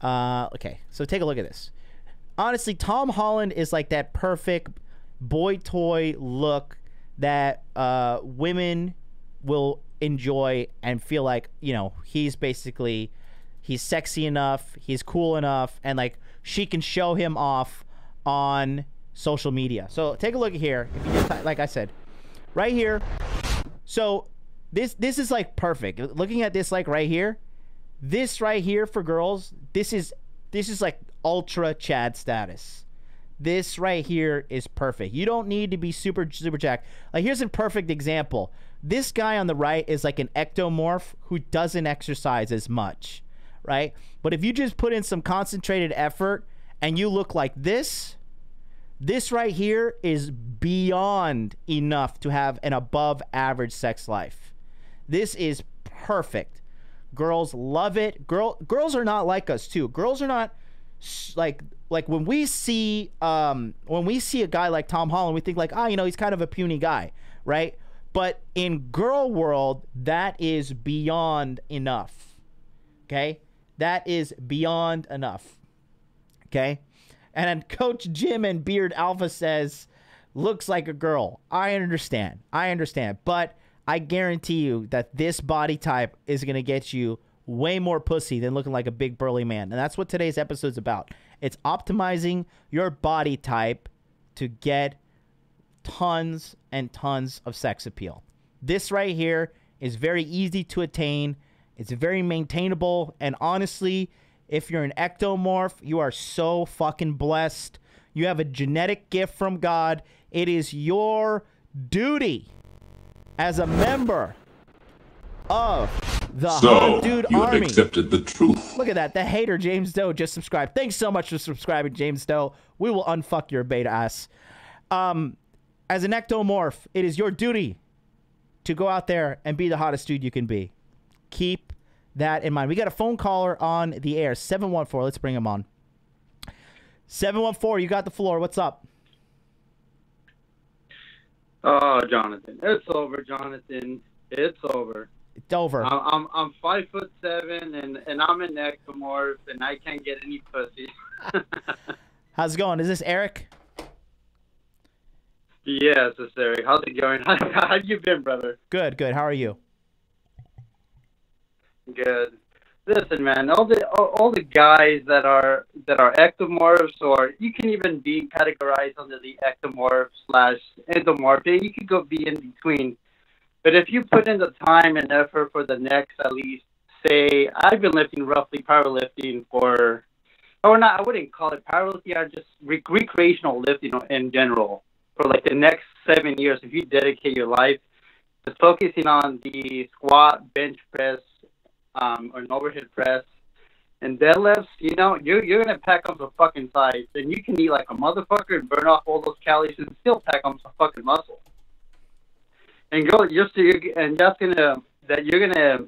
Uh, okay so take a look at this. Honestly, Tom Holland is like that perfect boy toy look that uh, women will enjoy and feel like you know he's basically he's sexy enough, he's cool enough, and like she can show him off on social media. So take a look at here. If you just ty- like I said, right here. So this this is like perfect. Looking at this like right here, this right here for girls, this is this is like ultra Chad status. This right here is perfect. You don't need to be super super jacked. Like here's a perfect example. This guy on the right is like an ectomorph who doesn't exercise as much, right? But if you just put in some concentrated effort and you look like this, this right here is beyond enough to have an above average sex life. This is perfect. Girls love it. Girl girls are not like us too. Girls are not like like when we see um when we see a guy like Tom Holland, we think like, "Ah, you know, he's kind of a puny guy." Right? But in girl world, that is beyond enough. Okay? That is beyond enough. Okay? And Coach Jim and Beard Alpha says, looks like a girl. I understand. I understand. But I guarantee you that this body type is going to get you way more pussy than looking like a big burly man. And that's what today's episode's about. It's optimizing your body type to get tons and tons of sex appeal. This right here is very easy to attain. It's very maintainable. And honestly, if you're an ectomorph, you are so fucking blessed. You have a genetic gift from God. It is your duty as a member of The So, Hot Dude you have Army. accepted the truth. Look at that. The hater James Doe just subscribed. Thanks so much for subscribing, James Doe. We will unfuck your beta ass. Um, as an ectomorph, it is your duty to go out there and be the hottest dude you can be. Keep that in mind. We got a phone caller on the air. 714. Let's bring him on. 714, you got the floor. What's up? Oh, Jonathan, it's over, Jonathan. It's over. It's over. I'm I'm, I'm five foot seven, and and I'm an ectomorph, and I can't get any pussy. How's it going? Is this Eric? yes, it's Eric. How's it going? How, how you been, brother? Good, good. How are you? Good. Listen, man, all the all, all the guys that are that are ectomorphs, or you can even be categorized under the ectomorph slash endomorph. You could go be in between. But if you put in the time and effort for the next, at least say, I've been lifting roughly powerlifting for, or not, I wouldn't call it powerlifting. I just rec- recreational lifting in general for like the next seven years. If you dedicate your life to focusing on the squat, bench press, um, or an overhead press, and deadlifts, you know, you're you're gonna pack on some fucking size, and you can eat like a motherfucker and burn off all those calories and still pack on some fucking muscle. And go just you're, and that's gonna that you're gonna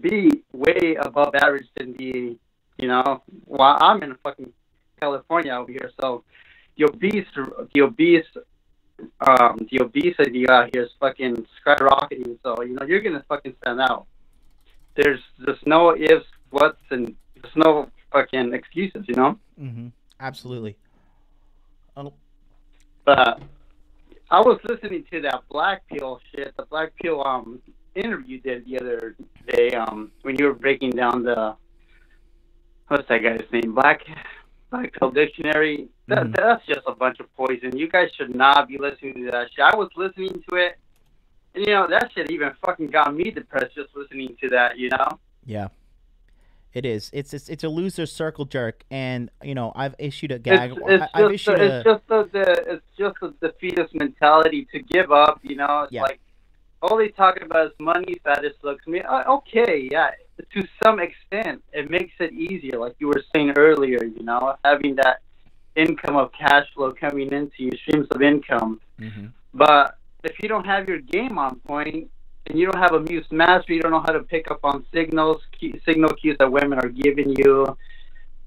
be way above average than the, you know, while I'm in fucking California over here, so the obese, the obese, um, the obesity out here is fucking skyrocketing. So you know you're gonna fucking stand out there's there's no ifs, whats, and there's no fucking excuses, you know. Mm-hmm. Absolutely. But I was listening to that Black Pill shit, the Black Pill um interview did the other day, um, when you were breaking down the what's that guy's name, Black Black Pill Dictionary. That Mhm. that's just a bunch of poison. You guys should not be listening to that shit. I was listening to it. And, you know that shit even fucking got me depressed just listening to that. You know. yeah. It is. It's, it's it's a loser circle jerk, and you know I've issued a gag. It's, it's I, I've just, issued a. it's just a, the it's just a defeatist mentality to give up. You know, it's Yeah. like all they talking about is money, status, looks. I mean, uh, okay, yeah, to some extent, it makes it easier. Like you were saying earlier, you know, having that income of cash flow coming into you, streams of income. Mhm. But if you don't have your game on point and you don't have a muse master, you don't know how to pick up on signals, key, signal cues that women are giving you.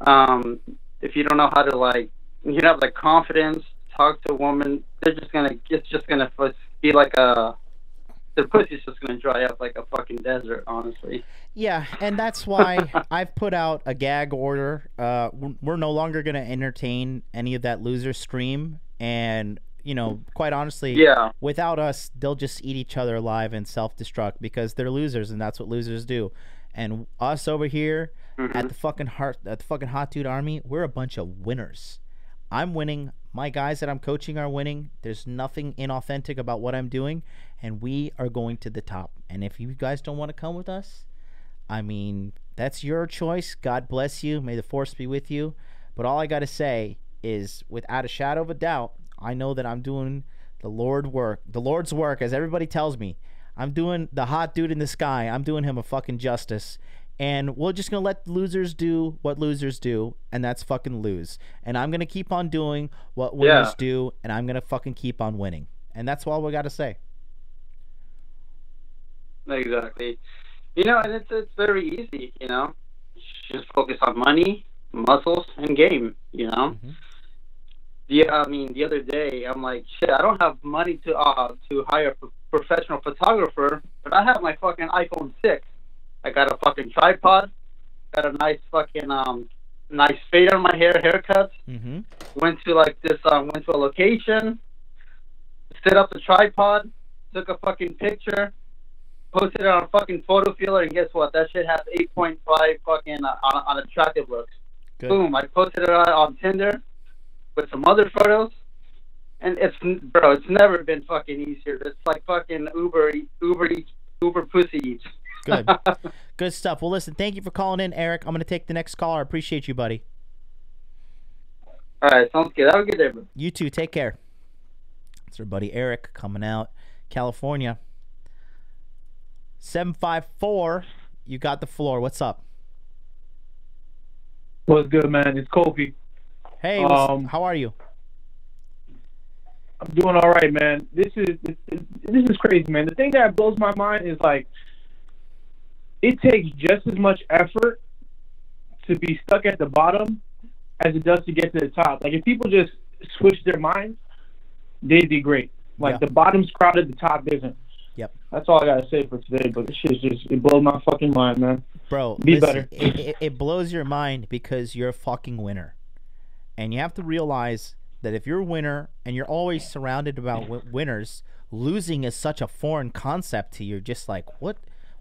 Um, if you don't know how to like, you don't have the confidence, to talk to a woman, they're just gonna, it's just gonna be like a, the pussy's just gonna dry up like a fucking desert, honestly. Yeah, and that's why I've put out a gag order. Uh, we're- we're no longer going to entertain any of that loser stream, and you know, quite honestly, Yeah. without us, they'll just eat each other alive and self-destruct because they're losers, and that's what losers do. And us over here at mm-hmm. the fucking heart, at the fucking hot dude army, we're a bunch of winners. I'm winning. My guys that I'm coaching are winning. There's nothing inauthentic about what I'm doing, and we are going to the top. And if you guys don't want to come with us, I mean, that's your choice. God bless you. May the force be with you. But all I got to say is, without a shadow of a doubt, I know that I'm doing the Lord work, the Lord's work, as everybody tells me. I'm doing the hot dude in the sky. I'm doing him a fucking justice. And we're just going to let losers do what losers do, and that's fucking lose. And I'm going to keep on doing what winners Yeah. do, and I'm going to fucking keep on winning. And that's all we got to say. Exactly. You know, and it's it's very easy. You know, just focus on money, muscles, and game. You know. Mm-hmm. Yeah, I mean, the other day, I'm like, shit, I don't have money to uh to hire a professional photographer, but I have my fucking iPhone six. I got a fucking tripod, got a nice fucking um nice fade on my hair, haircut. Mm-hmm. Went to like this um went to a location, set up the tripod, took a fucking picture, posted it on a fucking Photofeeler, and guess what? That shit has 8.5 fucking uh, on, on attractive looks. Good. Boom! I posted it on, on Tinder with some other photos, and it's bro, it's never been fucking easier. It's like fucking Uber, Uber, Uber pussy eats. Good. Good stuff. Well, listen, thank you for calling in, Eric. I'm going to take the next caller. I appreciate you, buddy. All right, sounds good. Have a good day, bro. You too. Take care. It's our buddy Eric coming out, California. 754. You got the floor. What's up? What's good, man? It's Kofi. Hey, Um, how are you? I'm doing all right, man. This is this, is- this is crazy, man. The thing that blows my mind is like it takes just as much effort to be stuck at the bottom as it does to get to the top. Like if people just switch their minds, they'd be great. Like Yeah. the bottom's crowded, the top isn't. Yep. That's all I gotta say for today. But this shit's just it blows my fucking mind, man. Bro, Be listen, better. It, it blows your mind because you're a fucking winner, and you have to realize that if you're a winner and you're always surrounded about wi- winners, losing is such a foreign concept to you. You're just like, what?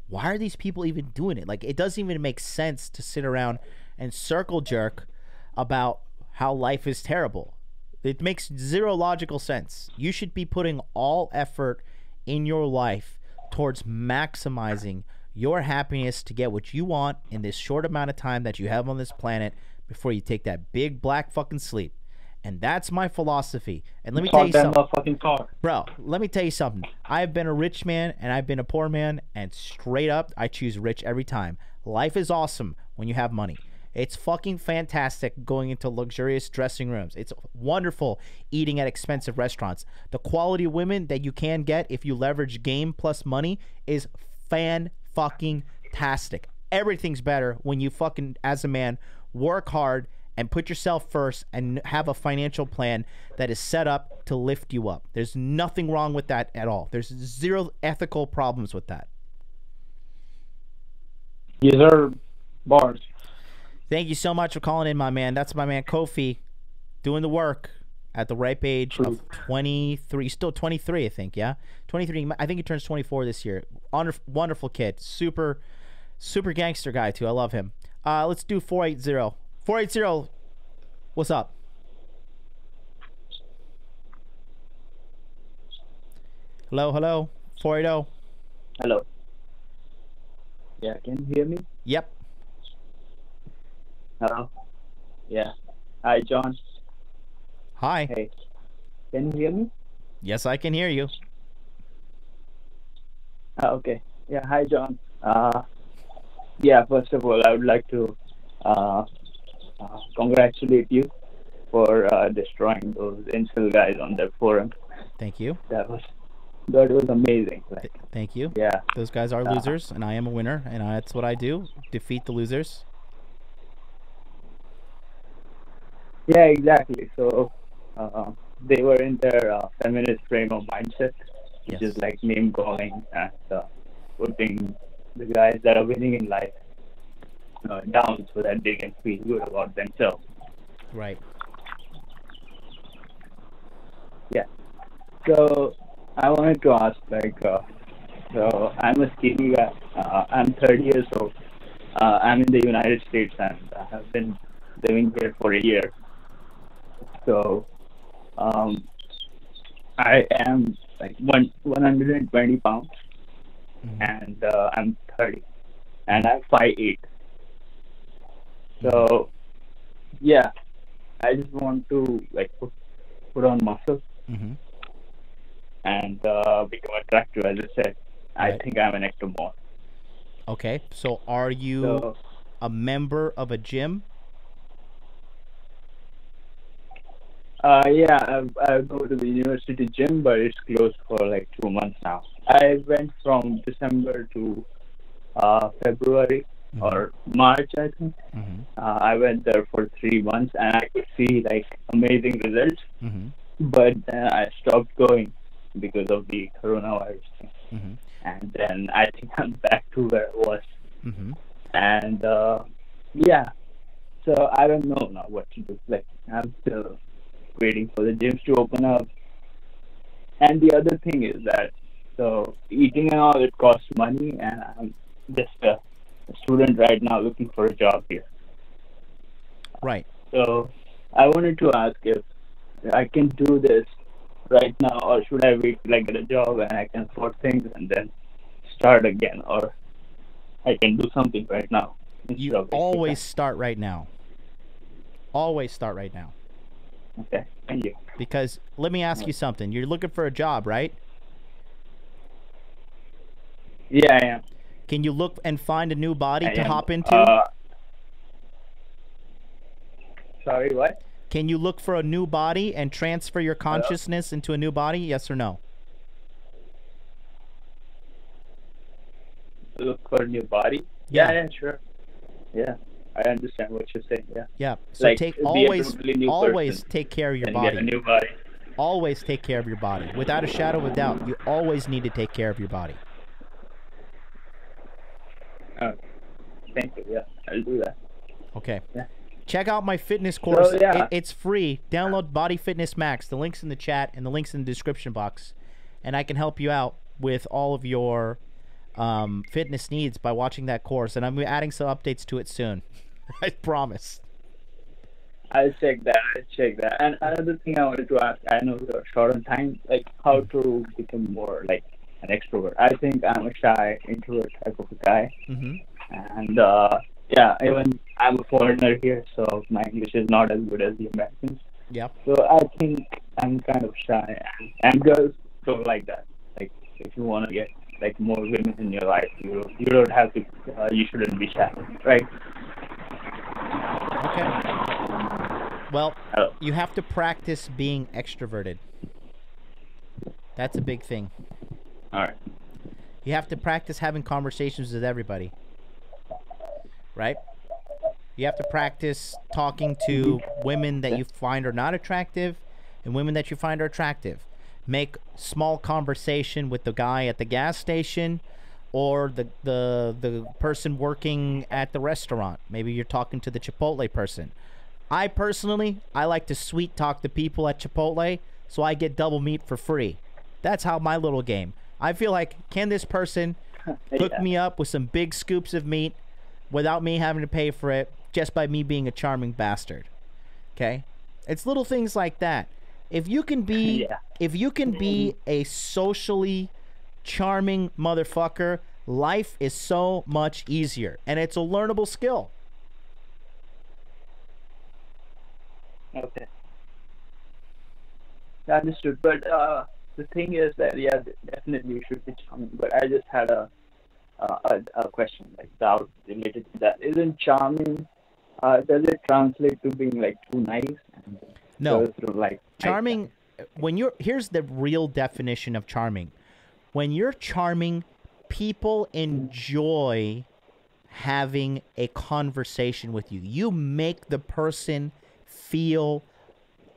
Why are these people even doing it? Like, it doesn't even make sense to sit around and circle jerk about how life is terrible. It makes zero logical sense. You should be putting all effort in your life towards maximizing your happiness to get what you want in this short amount of time that you have on this planet before you take that big black fucking sleep. And that's my philosophy. And let me tell you something. Bro, let me tell you something. I've been a rich man and I've been a poor man, and straight up, I choose rich every time. Life is awesome when you have money. It's fucking fantastic going into luxurious dressing rooms. It's wonderful eating at expensive restaurants. The quality of women that you can get if you leverage game plus money is fan fucking tastic. Everything's better when you fucking, as a man, work hard and put yourself first and have a financial plan that is set up to lift you up. There's nothing wrong with that at all. There's zero ethical problems with that. Yes, sir. Bars. Thank you so much for calling in, my man. That's my man Kofi doing the work at the ripe age of 23. Still 23, I think, yeah? 23. I think he turns 24 this year. Wonderful, wonderful kid. Super, super gangster guy, too. I love him. Uh, let's do 480. 480, what's up? Hello, hello. 480. Hello. Yeah, can you hear me? Yep. Hello. Yeah. Hi, John. Hi. Hey. Can you hear me? Yes, I can hear you. Ah, okay. Yeah. Hi, John. Uh, yeah. First of all, I would like to uh, uh, congratulate you for uh, destroying those incel guys on that forum. Thank you. That was that was amazing. Like, Thank you. Yeah. Those guys are Uh, losers, and I am a winner, and I, that's what I do defeat the losers. Yeah, exactly. So uh, they were in their uh, feminist frame of mindset, which is like name calling and uh, putting the guys that are winning in life uh, down so that they can feel good about themselves. Right. Yeah. So I wanted to ask, like, uh, so I'm a skinny guy. Uh, I'm 30 years old. Uh, I'm in the United States and I have been living here for a year. So um, I am like one 120 pounds, and uh, I'm 30, and I'm five eight. So yeah, I just want to like put, put on muscle Mm-hmm. and uh, become attractive. As I said, I think I'm an ectomorph. Okay. So are you So- a member of a gym? Uh, yeah, I, I go to the university gym, but it's closed for like two months now. I went from December to uh, February or March, I think. Mm-hmm. Uh, I went there for three months, and I could see like amazing results. Mm-hmm. But then I stopped going because of the coronavirus thing. Mm-hmm. And then I think I'm back to where I was. Mm-hmm. And uh, yeah, so I don't know now what to do. Like I'm still waiting for the gyms to open up. And the other thing is that so eating and all it costs money, and I'm just uh, a, a student right now looking for a job here. Right. So I wanted to ask if I can do this right now, or should I wait till I get a job and I can sort things and then start again, or I can do something right now. You always start right now. Always start right now. Okay. Thank you. Because let me ask you something. You're looking for a job, right? Yeah, I am. Can you look and find a new body I to am, hop into? uh, sorry, what? Can you look for a new body and transfer your consciousness into a new body? Yes or no? Look for a new body. Yeah. Yeah, yeah, sure. Yeah, I understand what you're saying. Yeah. Yeah. So Like, take always always take care of your body. get a new body. Always take care of your body. Without a shadow of a doubt, you always need to take care of your body. Oh, thank you. Yeah, I'll do that. Okay. Yeah. Check out my fitness course. yeah. It- it's free. Download Body Fitness Max. The link's in the chat and the link's in the description box. And I can help you out with all of your um, fitness needs by watching that course. And I'm adding some updates to it soon. I promise. I'll check that. I'll check that. And another thing I wanted to ask, I know you're short on time, like how to become more like an extrovert. I think I'm a shy introvert type of a guy, Mm-hmm. And uh, yeah, even I'm a foreigner here, so my English is not as good as the Americans. Yeah. So I think I'm kind of shy, and, and girls don't like that. Like if you want to get like more women in your life, you you don't have to. Uh, you shouldn't be shy, right? Okay. Well, you have to practice being extroverted. That's a big thing. All right. You have to practice having conversations with everybody. Right? You have to practice talking to women that you find are not attractive and women that you find are attractive. Make small conversation with the guy at the gas station or the the the person working at the restaurant. Maybe you're talking to the Chipotle person. I personally, I like to sweet talk to people at Chipotle so I get double meat for free. That's how my little game. I feel like can this person hook Yeah. me up with some big scoops of meat without me having to pay for it just by me being a charming bastard. Okay? It's little things like that. If you can be Yeah. if you can be a socially charming motherfucker, life is so much easier and it's a learnable skill. Okay. Understood. But uh, the thing is that yeah, definitely you should be charming. But I just had a a, a question like doubt related to that. Isn't charming? Uh, does it translate to being like too nice? And No. so sort of like Charming when you're here's the real definition of charming. When you're charming, people enjoy having a conversation with you. You make the person feel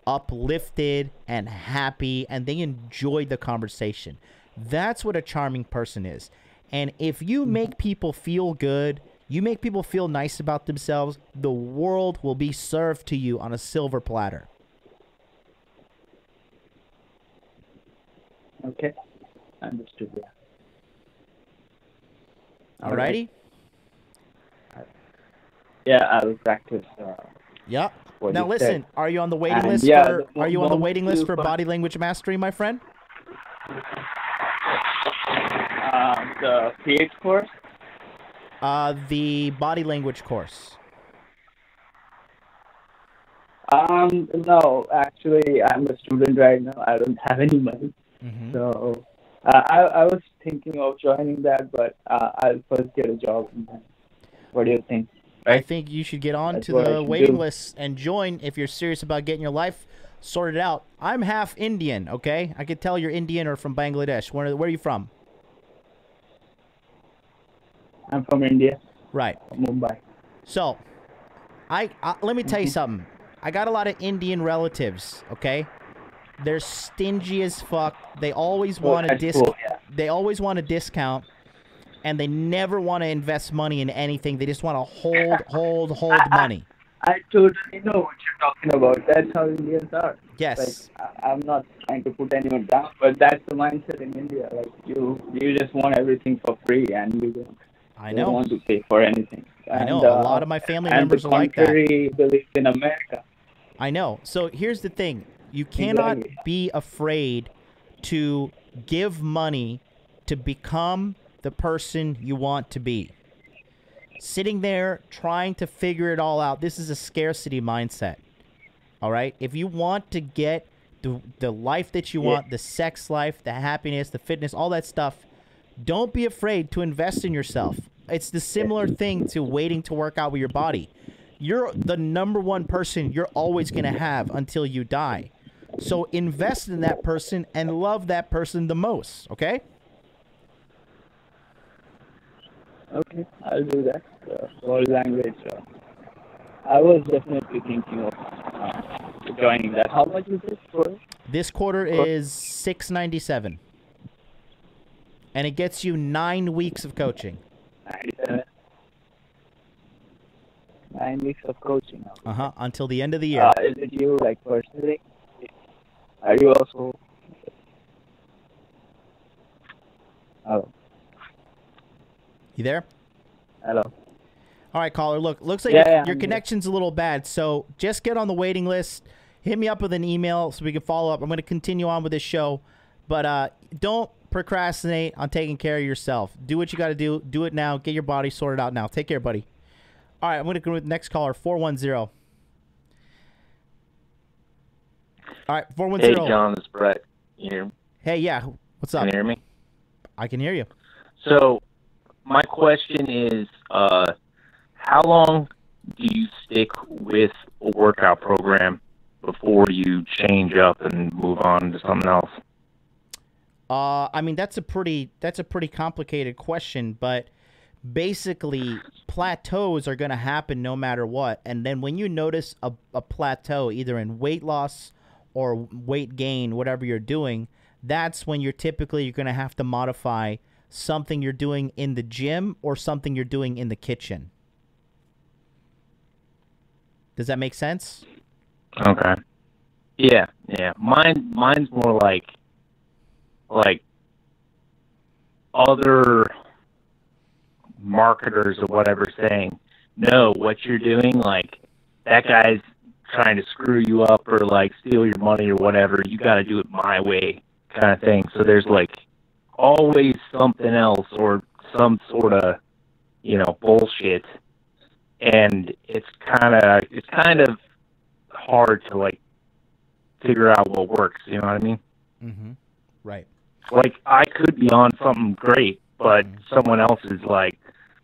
uplifted and happy and they enjoy the conversation. That's what a charming person is. And if you make people feel good, you make people feel nice about themselves, the world will be served to you on a silver platter. Okay. Understood. Yeah. All Alrighty? Yeah, I will practice. Uh, what Now listen, said. are you on the waiting And list yeah, for are you on the waiting list for body language mastery, my friend? Uh, the PH course. Uh the body language course. Um, no, actually, I'm a student right now. I don't have any money. Mhm. So uh, I, I was thinking of joining that, but uh, I'll first get a job. What do you think? I think you should get on That's to the waiting do. list and join if you're serious about getting your life sorted out. I'm half Indian, okay? I could tell you're Indian or from Bangladesh. Where, where are you from? I'm from India, Right. Mumbai. So, I, I let me tell Mm-hmm. you something. I got a lot of Indian relatives. Okay, they're stingy as fuck. They always Oh, want a discount. cool, yeah. They always want a discount, and they never want to invest money in anything. They just want to hold, hold, hold money. I totally know what you're talking about. That's how Indians are. Yes. Like, I, I'm not trying to put anyone down, but that's the mindset in India. Like you, you just want everything for free, and you don't, I know. don't want to pay for anything. I know. A uh, lot of my family and members the are like that. belief in America. I know. So here's the thing you cannot Exactly. be afraid to give money to become the person you want to be. Sitting there trying to figure it all out, this is a scarcity mindset. All right? If you want to get the, the life that you Yeah. want, the sex life, the happiness, the fitness, all that stuff, Don't be afraid to invest in yourself. It's the similar thing to waiting to work out with your body. You're the number one person you're always going to have until you die. So invest in that person and love that person the most, okay? Okay, I'll do that. Uh, world language. Uh, I was definitely thinking of uh, joining that. How much is this for? This quarter is 697. And it gets you 9 weeks of coaching. Ninety-seven. Nine weeks of coaching. Uh-huh, until the end of the year. Uh, is it you, like, personally? Are you also... Oh, You there? hello. All right, caller. Look, looks like Yeah, your, yeah, your I'm here. connection's a little bad. So just get on the waiting list. Hit me up with an email so we can follow up. I'm going to continue on with this show, but uh, don't procrastinate on taking care of yourself. Do what you got to do. Do it now. Get your body sorted out now. Take care, buddy. All right, I'm going to go with the next caller, 410. All right, 410. Hey, John, this is Brett. You hear me? Hey, yeah. What's up? Can you hear me? I can hear you. So, my question is, uh, how long do you stick with a workout program before you change up and move on to something else? Uh, I mean that's a pretty that's a pretty complicated question, but basically plateaus are going to happen no matter what. And then when you notice a, a plateau, either in weight loss or weight gain, whatever you're doing, that's when you're typically you're going to have to modify something you're doing in the gym or something you're doing in the kitchen. Does that make sense? Okay. Yeah, yeah. Mine, mine's more like, like other marketers or whatever saying, no, what you're doing, like that guy's trying to screw you up or like steal your money or whatever. You got to do it my way, kind of thing. So there's like always something else or some sort of, you know, bullshit, and it's kind of it's kind of hard to like figure out what works. You know what I mean? Mm-hmm. Right. Like I could be on something great, but someone else is like,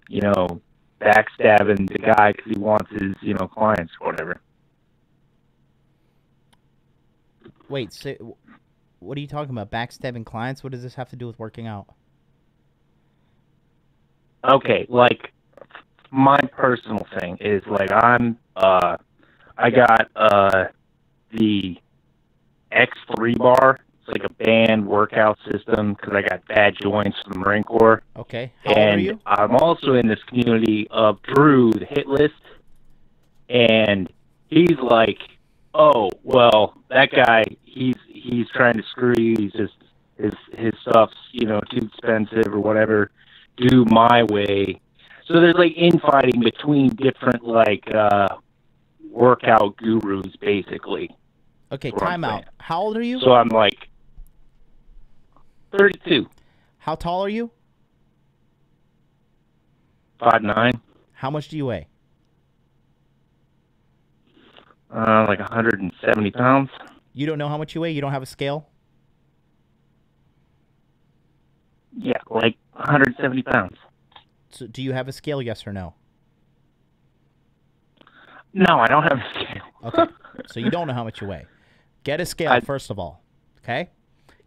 you know, backstabbing the guy because he wants his, you know, clients or whatever. Wait, so what are you talking about? Backstabbing clients? What does this have to do with working out? Okay, like my personal thing is like I'm uh I got uh the X3 bar. It's like a band workout system because I got bad joints from the Marine Corps. Okay. How old are and you? I'm also in this community of Drew, the hit list, and he's like, "Oh, well, that guy, he's he's trying to screw you. He's just his his stuff's you know too expensive or whatever. Do my way." So there's like infighting between different like uh workout gurus, basically. Okay, That's time out. How old are you? So I'm like 32, How tall are you? five nine, How much do you weigh? uh, like 170 pounds. You don't know how much you weigh? You don't have a scale? Yeah, like 170 pounds. So do you have a scale, yes or no? No, I don't have a scale. Okay. so you don't know how much you weigh. Get a scale I- first of all. Okay?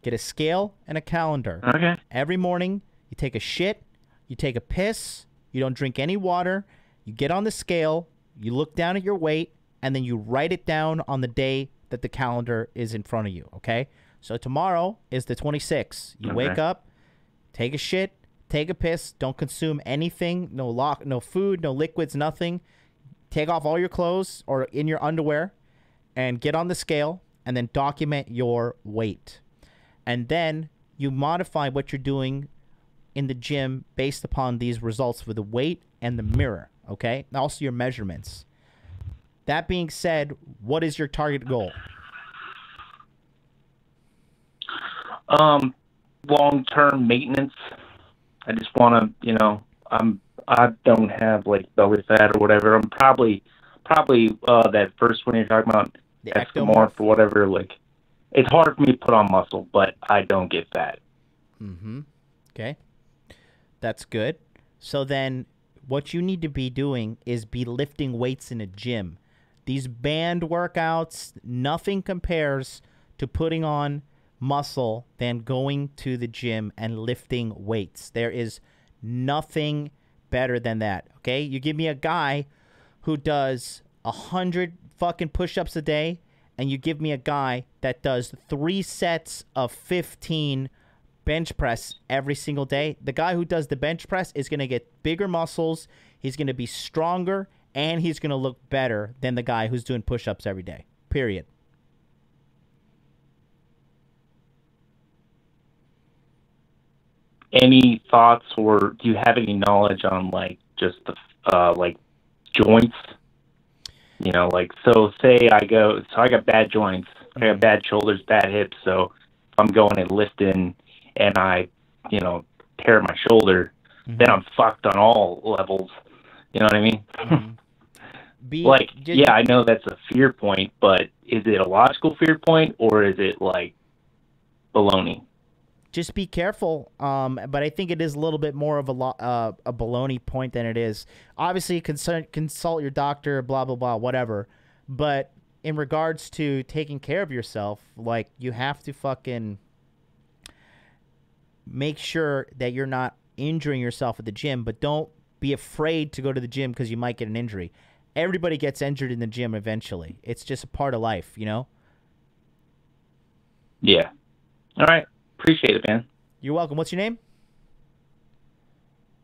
Get a scale and a calendar. Okay. Every morning, you take a shit, you take a piss, you don't drink any water, you get on the scale, you look down at your weight, and then you write it down on the day that the calendar is in front of you, okay? So tomorrow is the 26th. You wake up, take a shit, take a piss, don't consume anything, no lock, no food, no liquids, nothing. Take off all your clothes or in your underwear and get on the scale and then document your weight. And then you modify what you're doing in the gym based upon these results with the weight and the mirror, okay? And also your measurements. That being said, what is your target goal? Um, long term maintenance. I just want to, you know, I'm I don't have like belly fat or whatever. I'm probably probably uh that first one you're talking about, The ectomorph or whatever. Like, it's hard for me to put on muscle, but I don't get fat. Mm-hmm. Okay. That's good. So then what you need to be doing is be lifting weights in a gym. These band workouts, nothing compares to putting on muscle than going to the gym and lifting weights. There is nothing better than that. Okay? You give me a guy who does a hundred fucking push-ups a day, and you give me a guy that does three sets of fifteen bench press every single day. The guy who does the bench press is going to get bigger muscles. He's going to be stronger, and he's going to look better than the guy who's doing push-ups every day. Period. Any thoughts or do you have any knowledge on like just the uh, like joints? You know, like so. Say I go, so I got bad joints. I got mm-hmm. bad shoulders, bad hips. So if I'm going and lifting, and I, you know, tear my shoulder, mm-hmm. then I'm fucked on all levels. You know what I mean? Mm-hmm. Be, like, ju- yeah, I know that's a fear point, but is it a logical fear point or is it like baloney? Just be careful. Um, but I think it is a little bit more of a lo- uh, a baloney point than it is. Obviously, consult consult your doctor, blah blah blah, whatever. But in regards to taking care of yourself, like you have to fucking make sure that you're not injuring yourself at the gym. But don't be afraid to go to the gym because you might get an injury. Everybody gets injured in the gym eventually. It's just a part of life, you know. Yeah. All right. Appreciate it, man. You're welcome. What's your name?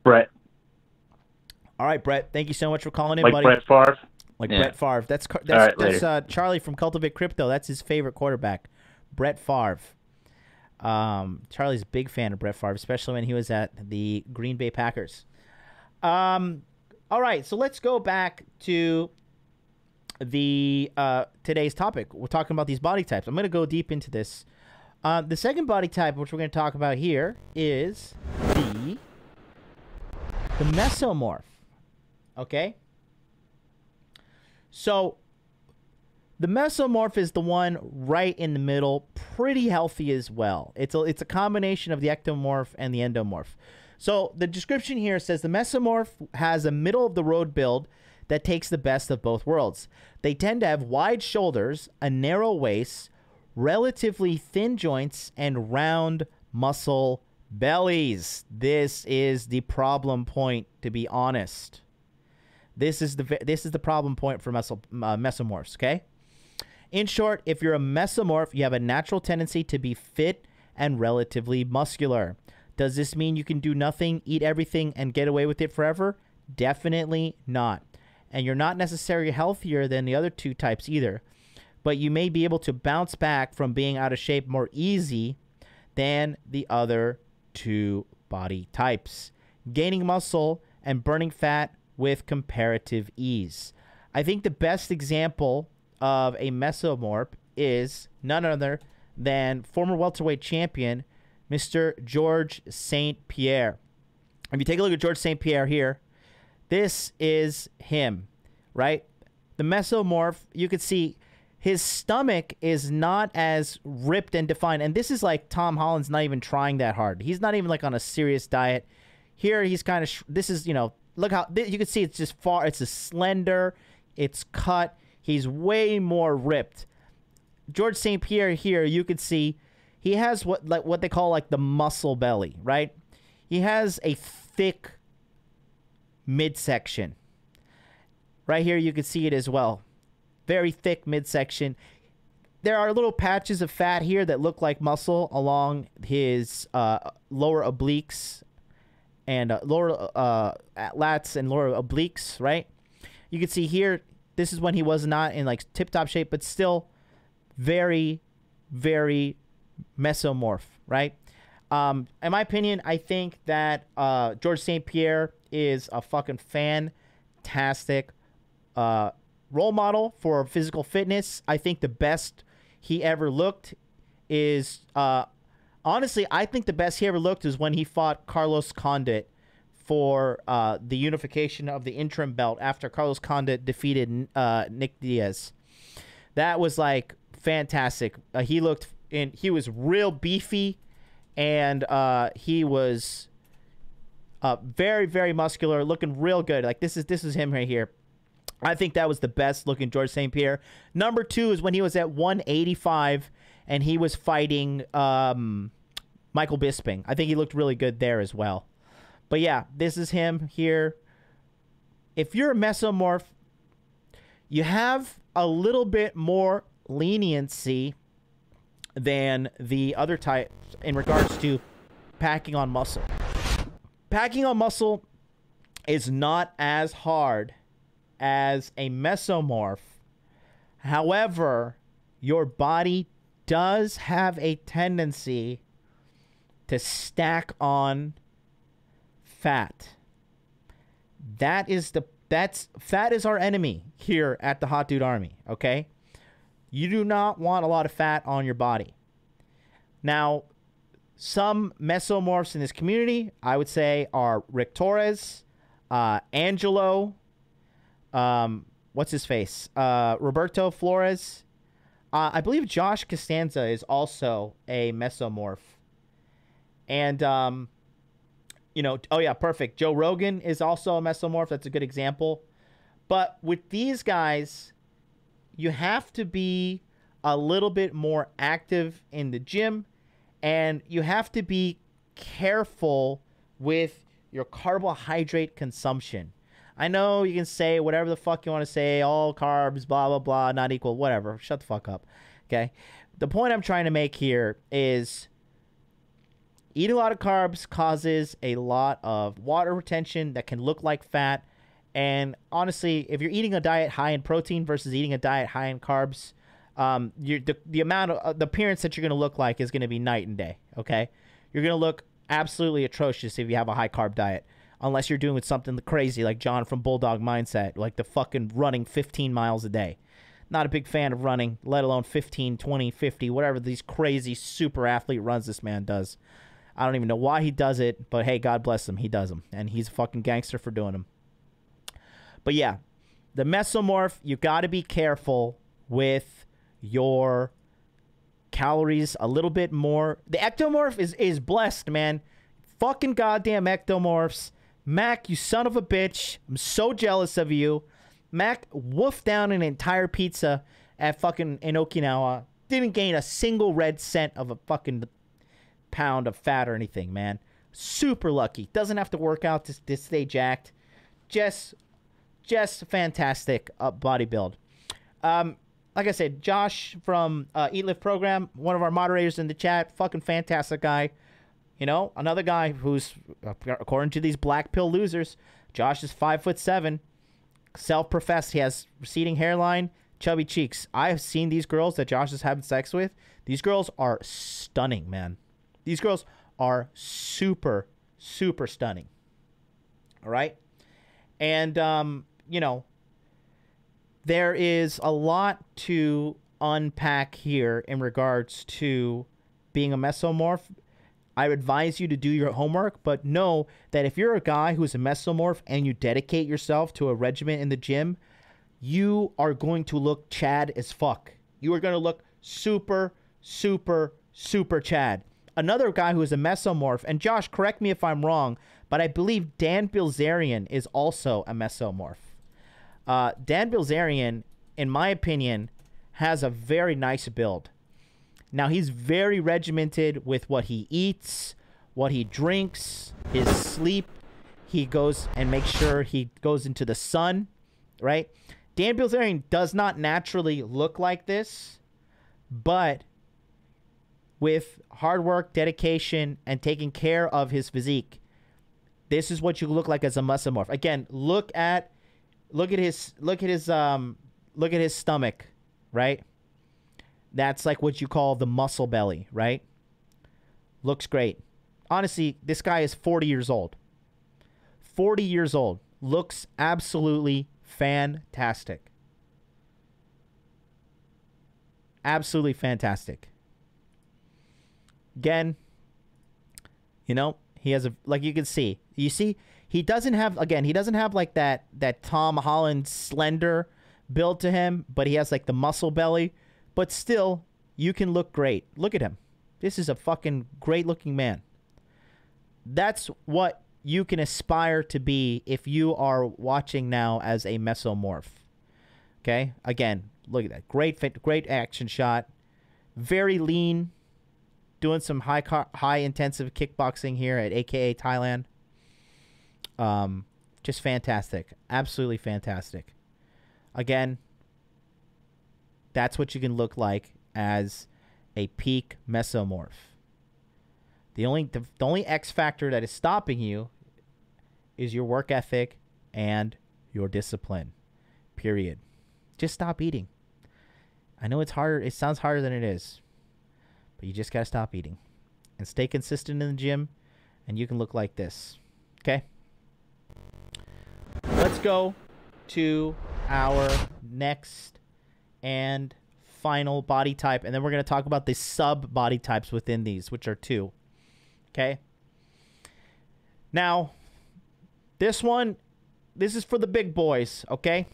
Brett. All right, Brett. Thank you so much for calling in, Like buddy. Brett Favre? Like Yeah. Brett Favre. That's that's, right, that's uh, Charlie from Cultivate Crypto. That's his favorite quarterback, Brett Favre. Um, Charlie's a big fan of Brett Favre, especially when he was at the Green Bay Packers. Um, all right, so let's go back to the uh, today's topic. We're talking about these body types. I'm going to go deep into this. Uh, the second body type, which we're going to talk about here, is the the mesomorph. Okay. So the mesomorph is the one right in the middle, pretty healthy as well. It's a, it's a combination of the ectomorph and the endomorph. So the description here says the mesomorph has a middle of the road build that takes the best of both worlds. They tend to have wide shoulders, a narrow waist, relatively thin joints, and round muscle bellies. This is the problem point, to be honest. This is the this is the problem point for meso- uh, mesomorphs. Okay. In short, if you're a mesomorph, you have a natural tendency to be fit and relatively muscular. Does this mean you can do nothing, eat everything, and get away with it forever? Definitely not. And you're not necessarily healthier than the other two types either. But you may be able to bounce back from being out of shape more easy than the other two body types, gaining muscle and burning fat with comparative ease. I think the best example of a mesomorph is none other than former welterweight champion Mr. George St. Pierre. If you take a look at George St. Pierre here, this is him, right? The mesomorph, you could see his stomach is not as ripped and defined. And this is like Tom Holland's not even trying that hard. He's not even like on a serious diet. Here he's kind of, sh- this is, you know, look how, th- you can see it's just far, it's a slender, it's cut. He's way more ripped. George St. Pierre here, you could see he has what like what they call like the muscle belly, right? He has a thick midsection. Right here you can see it as well. Very thick midsection. There are little patches of fat here that look like muscle along his uh, lower obliques and uh, lower uh, lats and lower obliques, right? You can see here, this is when he was not in like tip top shape, but still very, very mesomorph, right? Um, in my opinion, I think that uh, George St. Pierre is a fucking fantastic uh, role model for physical fitness. I think the best he ever looked is uh, honestly, I think the best he ever looked is when he fought Carlos Condit for uh, the unification of the interim belt after Carlos Condit defeated uh, Nick Diaz. That was like fantastic. Uh, he looked in. He was real beefy, and uh, he was Uh, very very muscular, looking real good. Like this is this is him right here. I think that was the best looking George St. Pierre. Number two is when he was at 185 and he was fighting um, Michael Bisping. I think he looked really good there as well. But yeah, this is him here. If you're a mesomorph, you have a little bit more leniency than the other types in regards to packing on muscle. Packing on muscle is not as hard as a mesomorph. However, your body does have a tendency to stack on fat. That is the that's fat is our enemy here at the Hot Dude Army, okay? You do not want a lot of fat on your body. Now, some mesomorphs in this community, I would say, are Rick Torres, uh, Angelo, um, what's his face? Uh, Roberto Flores. Uh, I believe Josh Costanza is also a mesomorph. And, um, you know, oh yeah, perfect. Joe Rogan is also a mesomorph. That's a good example. But with these guys, you have to be a little bit more active in the gym and you have to be careful with your carbohydrate consumption. I know you can say whatever the fuck you want to say, all carbs, blah, blah, blah, not equal, whatever. Shut the fuck up. Okay. The point I'm trying to make here is eating a lot of carbs causes a lot of water retention that can look like fat. And honestly, if you're eating a diet high in protein versus eating a diet high in carbs, um, the, the amount of uh, the appearance that you're going to look like is going to be night and day. Okay, you're going to look absolutely atrocious if you have a high carb diet, unless you're doing with something crazy like John from Bulldog Mindset, like the fucking running 15 miles a day. Not a big fan of running, let alone 15, 20, 50, whatever these crazy super athlete runs this man does. I don't even know why he does it, but hey, God bless him. He does them. And he's a fucking gangster for doing them. But yeah, the mesomorph, you got to be careful with your calories a little bit more. The ectomorph is, is blessed, man. Fucking goddamn ectomorphs. Mac, you son of a bitch. I'm so jealous of you. Mac woofed down an entire pizza at fucking in Okinawa. Didn't gain a single red cent of a fucking pound of fat or anything, man. Super lucky. Doesn't have to work out to, to stay jacked. Just, just fantastic uh, body build. Um, like I said, Josh from uh, Eat Lift Program, one of our moderators in the chat, fucking fantastic guy. You know, another guy who's, according to these black pill losers, Josh is five foot seven, self-professed. He has receding hairline, chubby cheeks. I have seen these girls that Josh is having sex with. These girls are stunning, man. These girls are super, super stunning. All right, and um, you know, there is a lot to unpack here in regards to being a mesomorph. I advise you to do your homework, but know that if you're a guy who's a mesomorph and you dedicate yourself to a regimen in the gym, you are going to look Chad as fuck. You are going to look super, super, super Chad. Another guy who is a mesomorph, and Josh, correct me if I'm wrong, but I believe Dan Bilzerian is also a mesomorph. Uh, Dan Bilzerian, in my opinion, has a very nice build. Now he's very regimented with what he eats, what he drinks, his sleep. He goes and makes sure he goes into the sun, right? Dan Bilzerian does not naturally look like this, but with hard work, dedication, and taking care of his physique, this is what you look like as a mesomorph. Again, look at look at his look at his um look at his stomach, right? That's like what you call the muscle belly, right? Looks great. Honestly, this guy is 40 years old. 40 years old. Looks absolutely fantastic. Absolutely fantastic. Again, you know, he has a like you can see. You see, he doesn't have again, he doesn't have like that that Tom Holland slender build to him, but he has like the muscle belly. But still, you can look great. Look at him. This is a fucking great looking man. That's what you can aspire to be if you are watching now as a mesomorph. Okay? Again, look at that. Great fit, great action shot. Very lean. Doing some high car, high intensive kickboxing here at AKA Thailand. Um just fantastic. Absolutely fantastic. Again, that's what you can look like as a peak mesomorph. The only the, the only X factor that is stopping you is your work ethic and your discipline. Period. Just stop eating. I know it's harder. It sounds harder than it is, but you just gotta stop eating and stay consistent in the gym, and you can look like this. Okay. Let's go to our next and final body type, and then we're gonna talk about the sub body types within these, which are two. Okay. Now, this one, this is for the big boys, okay?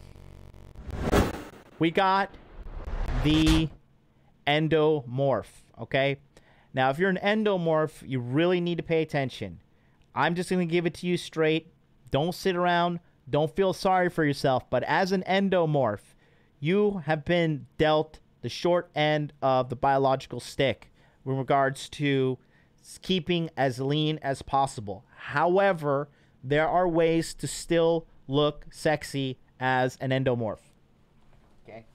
We got the endomorph, okay? Now, if you're an endomorph, you really need to pay attention. I'm just going to give it to you straight. Don't sit around. Don't feel sorry for yourself. But as an endomorph, you have been dealt the short end of the biological stick in regards to keeping as lean as possible. However, there are ways to still look sexy as an endomorph. Okay.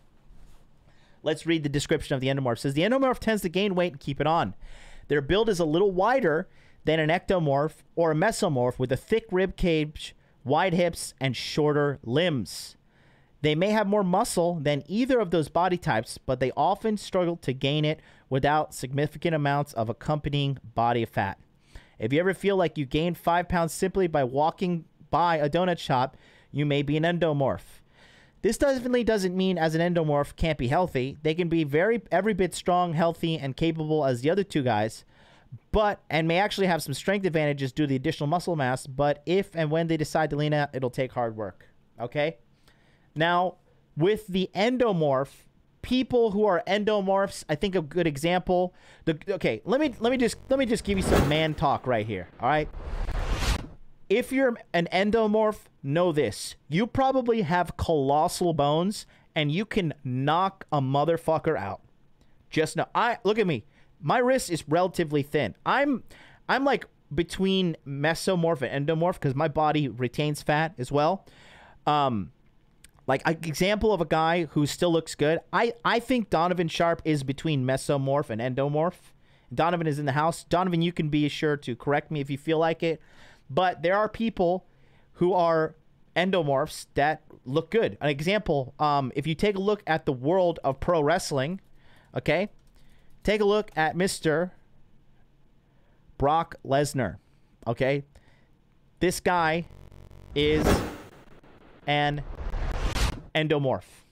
Let's read the description of the endomorph. It says the endomorph tends to gain weight and keep it on. Their build is a little wider than an ectomorph or a mesomorph with a thick rib cage, wide hips, and shorter limbs. They may have more muscle than either of those body types, but they often struggle to gain it without significant amounts of accompanying body fat. If you ever feel like you gained five pounds simply by walking by a donut shop, you may be an endomorph. This definitely doesn't mean as an endomorph can't be healthy. They can be very every bit strong, healthy, and capable as the other two guys, but and may actually have some strength advantages due to the additional muscle mass. But if and when they decide to lean out, it'll take hard work. Okay. Now, with the endomorph, people who are endomorphs, I think a good example. The okay, let me let me just let me just give you some man talk right here. All right. If you're an endomorph, know this: you probably have colossal bones, and you can knock a motherfucker out. Just know. I look at me. My wrist is relatively thin. I'm I'm like between mesomorph and endomorph because my body retains fat as well. Um, like an example of a guy who still looks good. I I think Donovan Sharpe is between mesomorph and endomorph. Donovan is in the house. Donovan, you can be sure to correct me if you feel like it. But there are people who are endomorphs that look good. An example, um, if you take a look at the world of pro wrestling, okay, take a look at Mr. Brock Lesnar. Okay, this guy is an endomorph.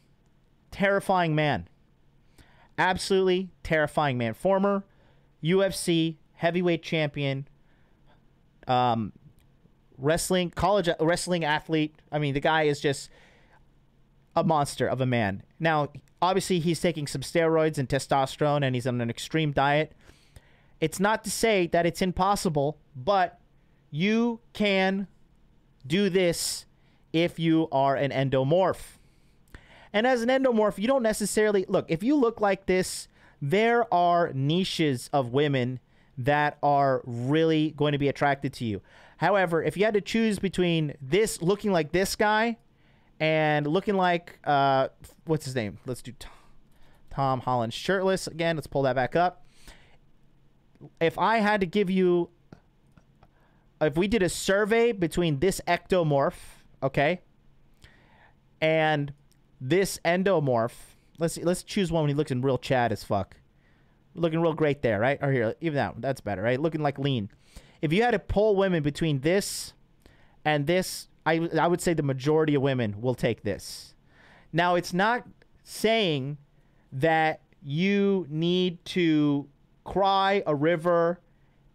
Terrifying man. Absolutely terrifying man. Former UFC heavyweight champion. Um, wrestling college wrestling athlete. I mean, the guy is just a monster of a man. Now, obviously, he's taking some steroids and testosterone, and he's on an extreme diet. It's not to say that it's impossible, but you can do this if you are an endomorph. And as an endomorph, you don't necessarily look, if you look like this, there are niches of women that are really going to be attracted to you. However, if you had to choose between this looking like this guy and looking like uh what's his name? Let's do Tom, Holland shirtless again. Let's pull that back up. If I had to give you if we did a survey between this ectomorph, okay, and this endomorph, let's let's choose one when he looks in real Chad as fuck. Looking real great there, right? Or here, even that, that's better, right? Looking like lean. If you had to poll women between this and this, I I would say the majority of women will take this. Now, it's not saying that you need to cry a river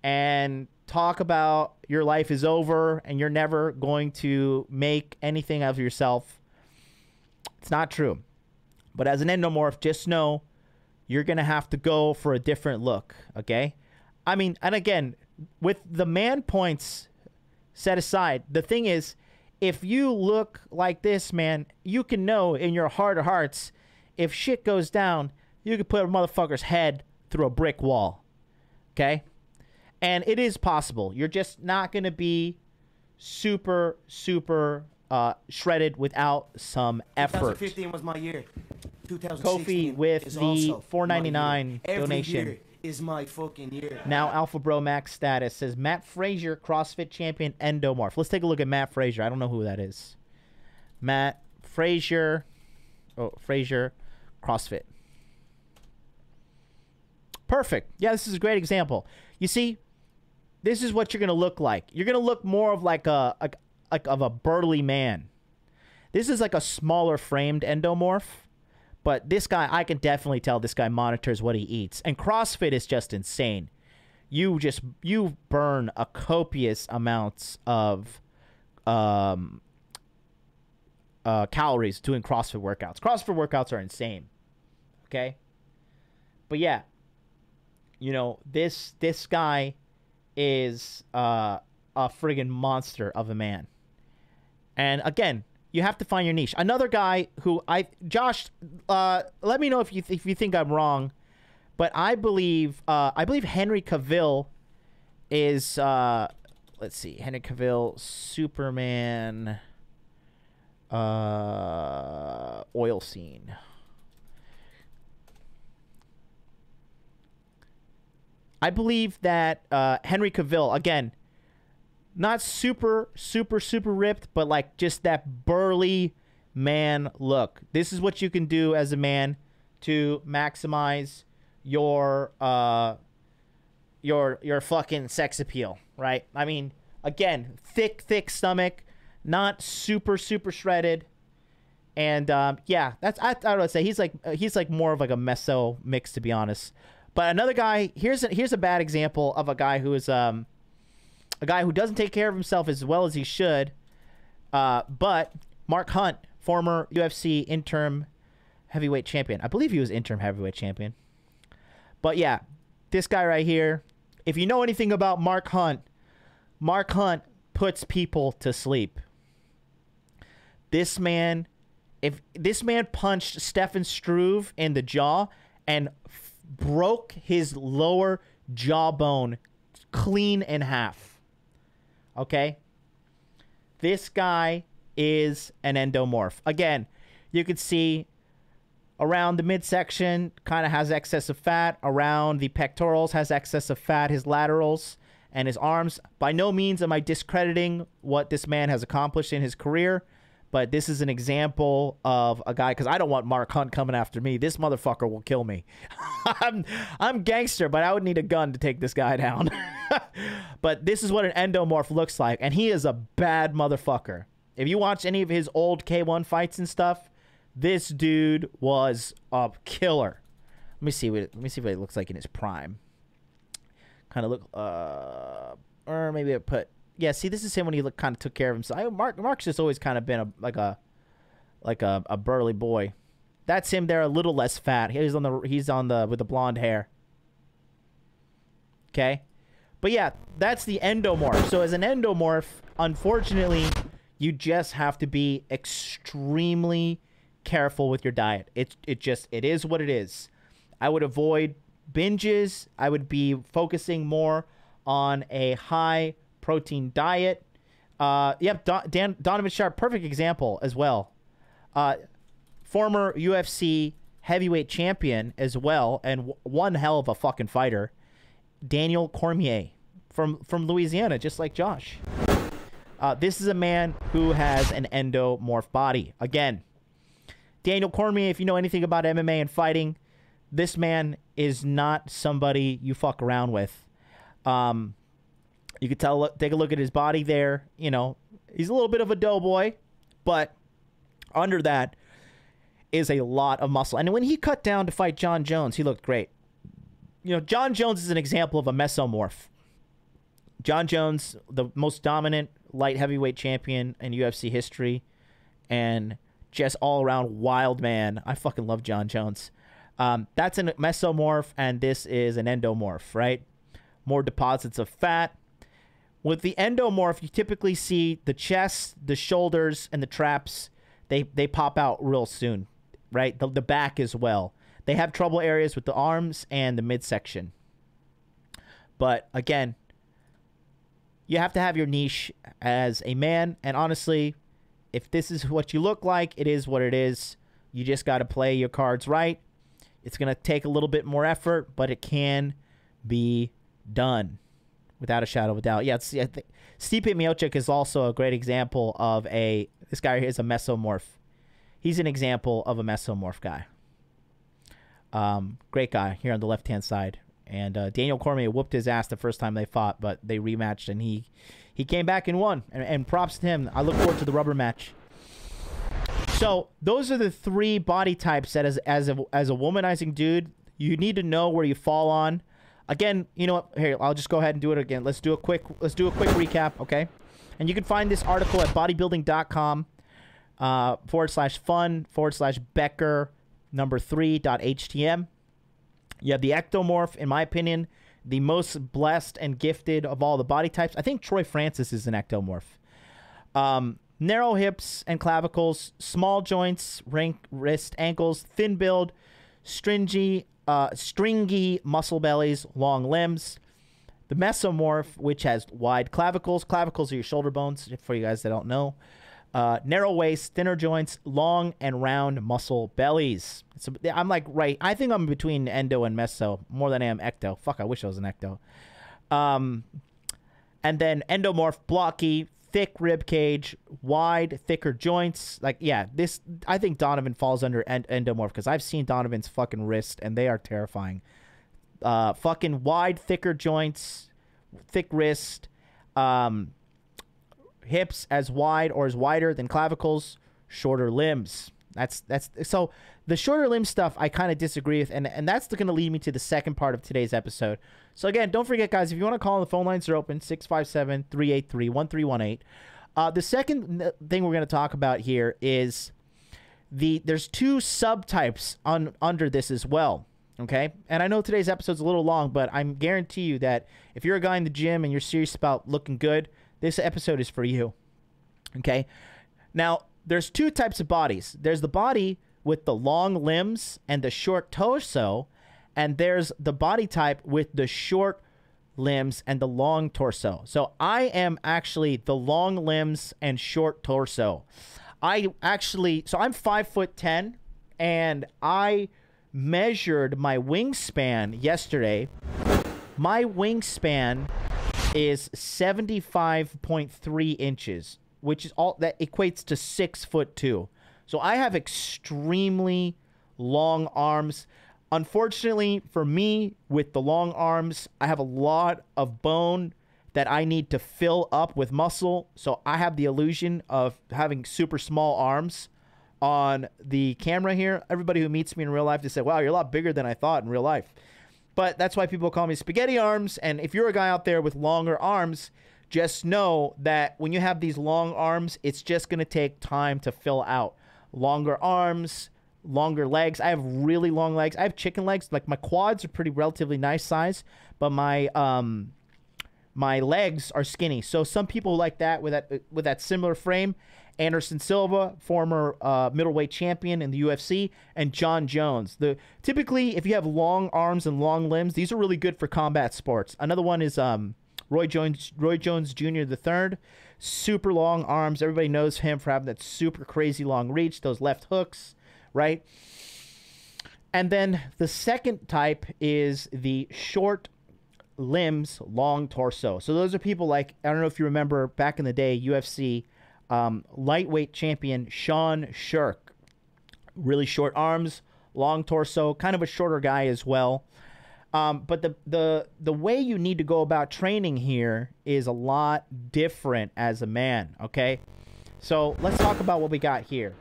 and talk about your life is over and you're never going to make anything of yourself. It's not true. But as an endomorph, just know you're going to have to go for a different look, okay? I mean, and again, with the man points set aside. The thing is, if you look like this, man, you can know in your heart of hearts, if shit goes down, you could put a motherfucker's head through a brick wall. Okay? And it is possible. You're just not going to be super, super uh, shredded without some effort. 2015 was my year. 2016 Kofi with is the also my year. $4.99 Every donation. year is my fucking year. Now Alpha Bro Max status says Mat Fraser, CrossFit champion, Endomorph. Let's take a look at Mat Fraser. I don't know who that is. Mat Fraser. Oh, Fraser, CrossFit. Perfect. Yeah, this is a great example. You see, this is what you're gonna look like. You're gonna look more of like a like, like of a burly man. This is like a smaller framed endomorph, but this guy I can definitely tell this guy monitors what he eats. And CrossFit is just insane. You just you burn a copious amounts of um uh calories doing CrossFit workouts. CrossFit workouts are insane. Okay? But yeah, you know, this this guy is uh, a friggin' monster of a man. And again, you have to find your niche. Another guy who I Josh, uh, let me know if you if you think I'm wrong, but I believe uh, I believe Henry Cavill is uh, let's see, Henry Cavill, Superman, uh, oil scene. I believe that uh, Henry Cavill, again, not super, super, super ripped, but like just that burly man look. This is what you can do as a man to maximize your uh your your fucking sex appeal, right? I mean, again, thick, thick stomach, not super, super shredded. And um, yeah, that's I, I would say he's like uh, he's like more of like a meso mix to be honest. But another guy here's a, here's a bad example of a guy who is um a guy who doesn't take care of himself as well as he should. Uh, but Mark Hunt, former UFC interim heavyweight champion, I believe he was interim heavyweight champion. But yeah, this guy right here. If you know anything about Mark Hunt, Mark Hunt puts people to sleep. This man, if this man punched Stefan Struve in the jaw and f- broke his lower jawbone clean in half. Okay? This guy is an endomorph. Again, you can see around the midsection kind of has excess of fat, around the pectorals has excess of fat, his laterals and his arms. By no means am I discrediting what this man has accomplished in his career, but this is an example of a guy because I don't want Mark Hunt coming after me. This motherfucker will kill me. I'm I'm gangster, but I would need a gun to take this guy down. but this is what an endomorph looks like, and he is a bad motherfucker. If you watch any of his old K1 fights and stuff, this dude was a killer. Let me see what let me see what he looks like in his prime. Kind of look, uh, or maybe I put yeah. See, this is him when he look, kind of took care of himself. I, Mark Mark's just always kind of been a like a like a, a burly boy. That's him there, a little less fat. He's on the he's on the with the blonde hair. Okay, but yeah, that's the endomorph. So as an endomorph, unfortunately, you just have to be extremely careful with your diet. It it just it is what it is. I would avoid binges. I would be focusing more on a high protein diet. Uh, yep, Don, Dan, Donovan Sharpe, perfect example as well. Uh, former UFC heavyweight champion as well, and w- one hell of a fucking fighter, Daniel Cormier from from Louisiana, just like Josh. Uh, this is a man who has an endomorph body. Again, Daniel Cormier, if you know anything about MMA and fighting, this man is not somebody you fuck around with. Um, you could tell. Take a look at his body there. You know, he's a little bit of a doughboy, but under that is a lot of muscle. And when he cut down to fight Jon Jones, he looked great. You know, Jon Jones is an example of a mesomorph. Jon Jones, the most dominant light heavyweight champion in UFC history, and just all around wild man. I fucking love Jon Jones. Um, that's a mesomorph, and this is an endomorph, right? More deposits of fat. With the endomorph, you typically see the chest, the shoulders, and the traps. They they pop out real soon, right? The the back as well. They have trouble areas with the arms and the midsection. But again, you have to have your niche as a man. And honestly, if this is what you look like, it is what it is. You just got to play your cards right. It's going to take a little bit more effort, but it can be done without a shadow of a doubt. Yeah, it's, I think Stipe Miocic is also a great example of a. This guy here is a mesomorph. He's an example of a mesomorph guy. Um, great guy here on the left hand side. And uh, Daniel Cormier whooped his ass the first time they fought, but they rematched and he he came back and won. And, and props to him. I look forward to the rubber match. So those are the three body types that as as a as a womanizing dude, you need to know where you fall on. Again, you know what? Here, I'll just go ahead and do it again. Let's do a quick let's do a quick recap, okay? And you can find this article at bodybuilding.com uh, forward slash fun forward slash Becker number three dot htm. You have the ectomorph, in my opinion, the most blessed and gifted of all the body types. I think Troy Francis is an ectomorph. Um, narrow hips and clavicles, small joints, ring, wrist, ankles, thin build, stringy, uh, stringy muscle bellies, long limbs. The mesomorph, which has wide clavicles. Clavicles are your shoulder bones, for you guys that don't know. Uh, narrow waist, thinner joints, long and round muscle bellies. A, I'm like right. I think I'm between endo and meso more than I am ecto. Fuck, I wish I was an ecto. Um, and then endomorph, blocky, thick rib cage, wide, thicker joints. Like yeah, this I think Donovan falls under end- endomorph because I've seen Donovan's fucking wrist and they are terrifying. Uh, fucking wide, thicker joints, thick wrist. Um, hips as wide or as wider than clavicles, shorter limbs. That's that's so the shorter limb stuff I kind of disagree with, and and that's going to lead me to the second part of today's episode. So again, don't forget, guys, if you want to call, the phone lines are open 657-383-1318. Uh, the second thing we're going to talk about here is the there's two subtypes on under this as well. Okay, and I know today's episode's a little long, but I'm guarantee you that if you're a guy in the gym and you're serious about looking good, this episode is for you. Okay. Now, there's two types of bodies. There's the body with the long limbs and the short torso, and there's the body type with the short limbs and the long torso. So I am actually the long limbs and short torso. I actually so I'm five foot ten and I measured my wingspan yesterday. My wingspan is 75.3 inches, which is all that equates to six foot two. So I have extremely long arms. Unfortunately for me, with the long arms, I have a lot of bone that I need to fill up with muscle. So I have the illusion of having super small arms on the camera here. Everybody who meets me in real life, they say, wow, you're a lot bigger than I thought in real life. But that's why people call me spaghetti arms. And if you're a guy out there with longer arms, just know that when you have these long arms, it's just going to take time to fill out. Longer arms, longer legs. I have really long legs. I have chicken legs. Like my quads are pretty relatively nice size, but my um my legs are skinny. So some people like that with that with that similar frame. Anderson Silva, former uh, middleweight champion in the UFC, and Jon Jones. The typically, if you have long arms and long limbs, these are really good for combat sports. Another one is um, Roy Jones, Roy Jones Jr. the third, super long arms. Everybody knows him for having that super crazy long reach, those left hooks, right? And then the second type is the short limbs, long torso. So those are people like I don't know if you remember back in the day, UFC um, lightweight champion Sean Sherk. Really short arms, long torso, kind of a shorter guy as well. Um, but the, the the way you need to go about training here is a lot different as a man. Okay, so let's talk about what we got here.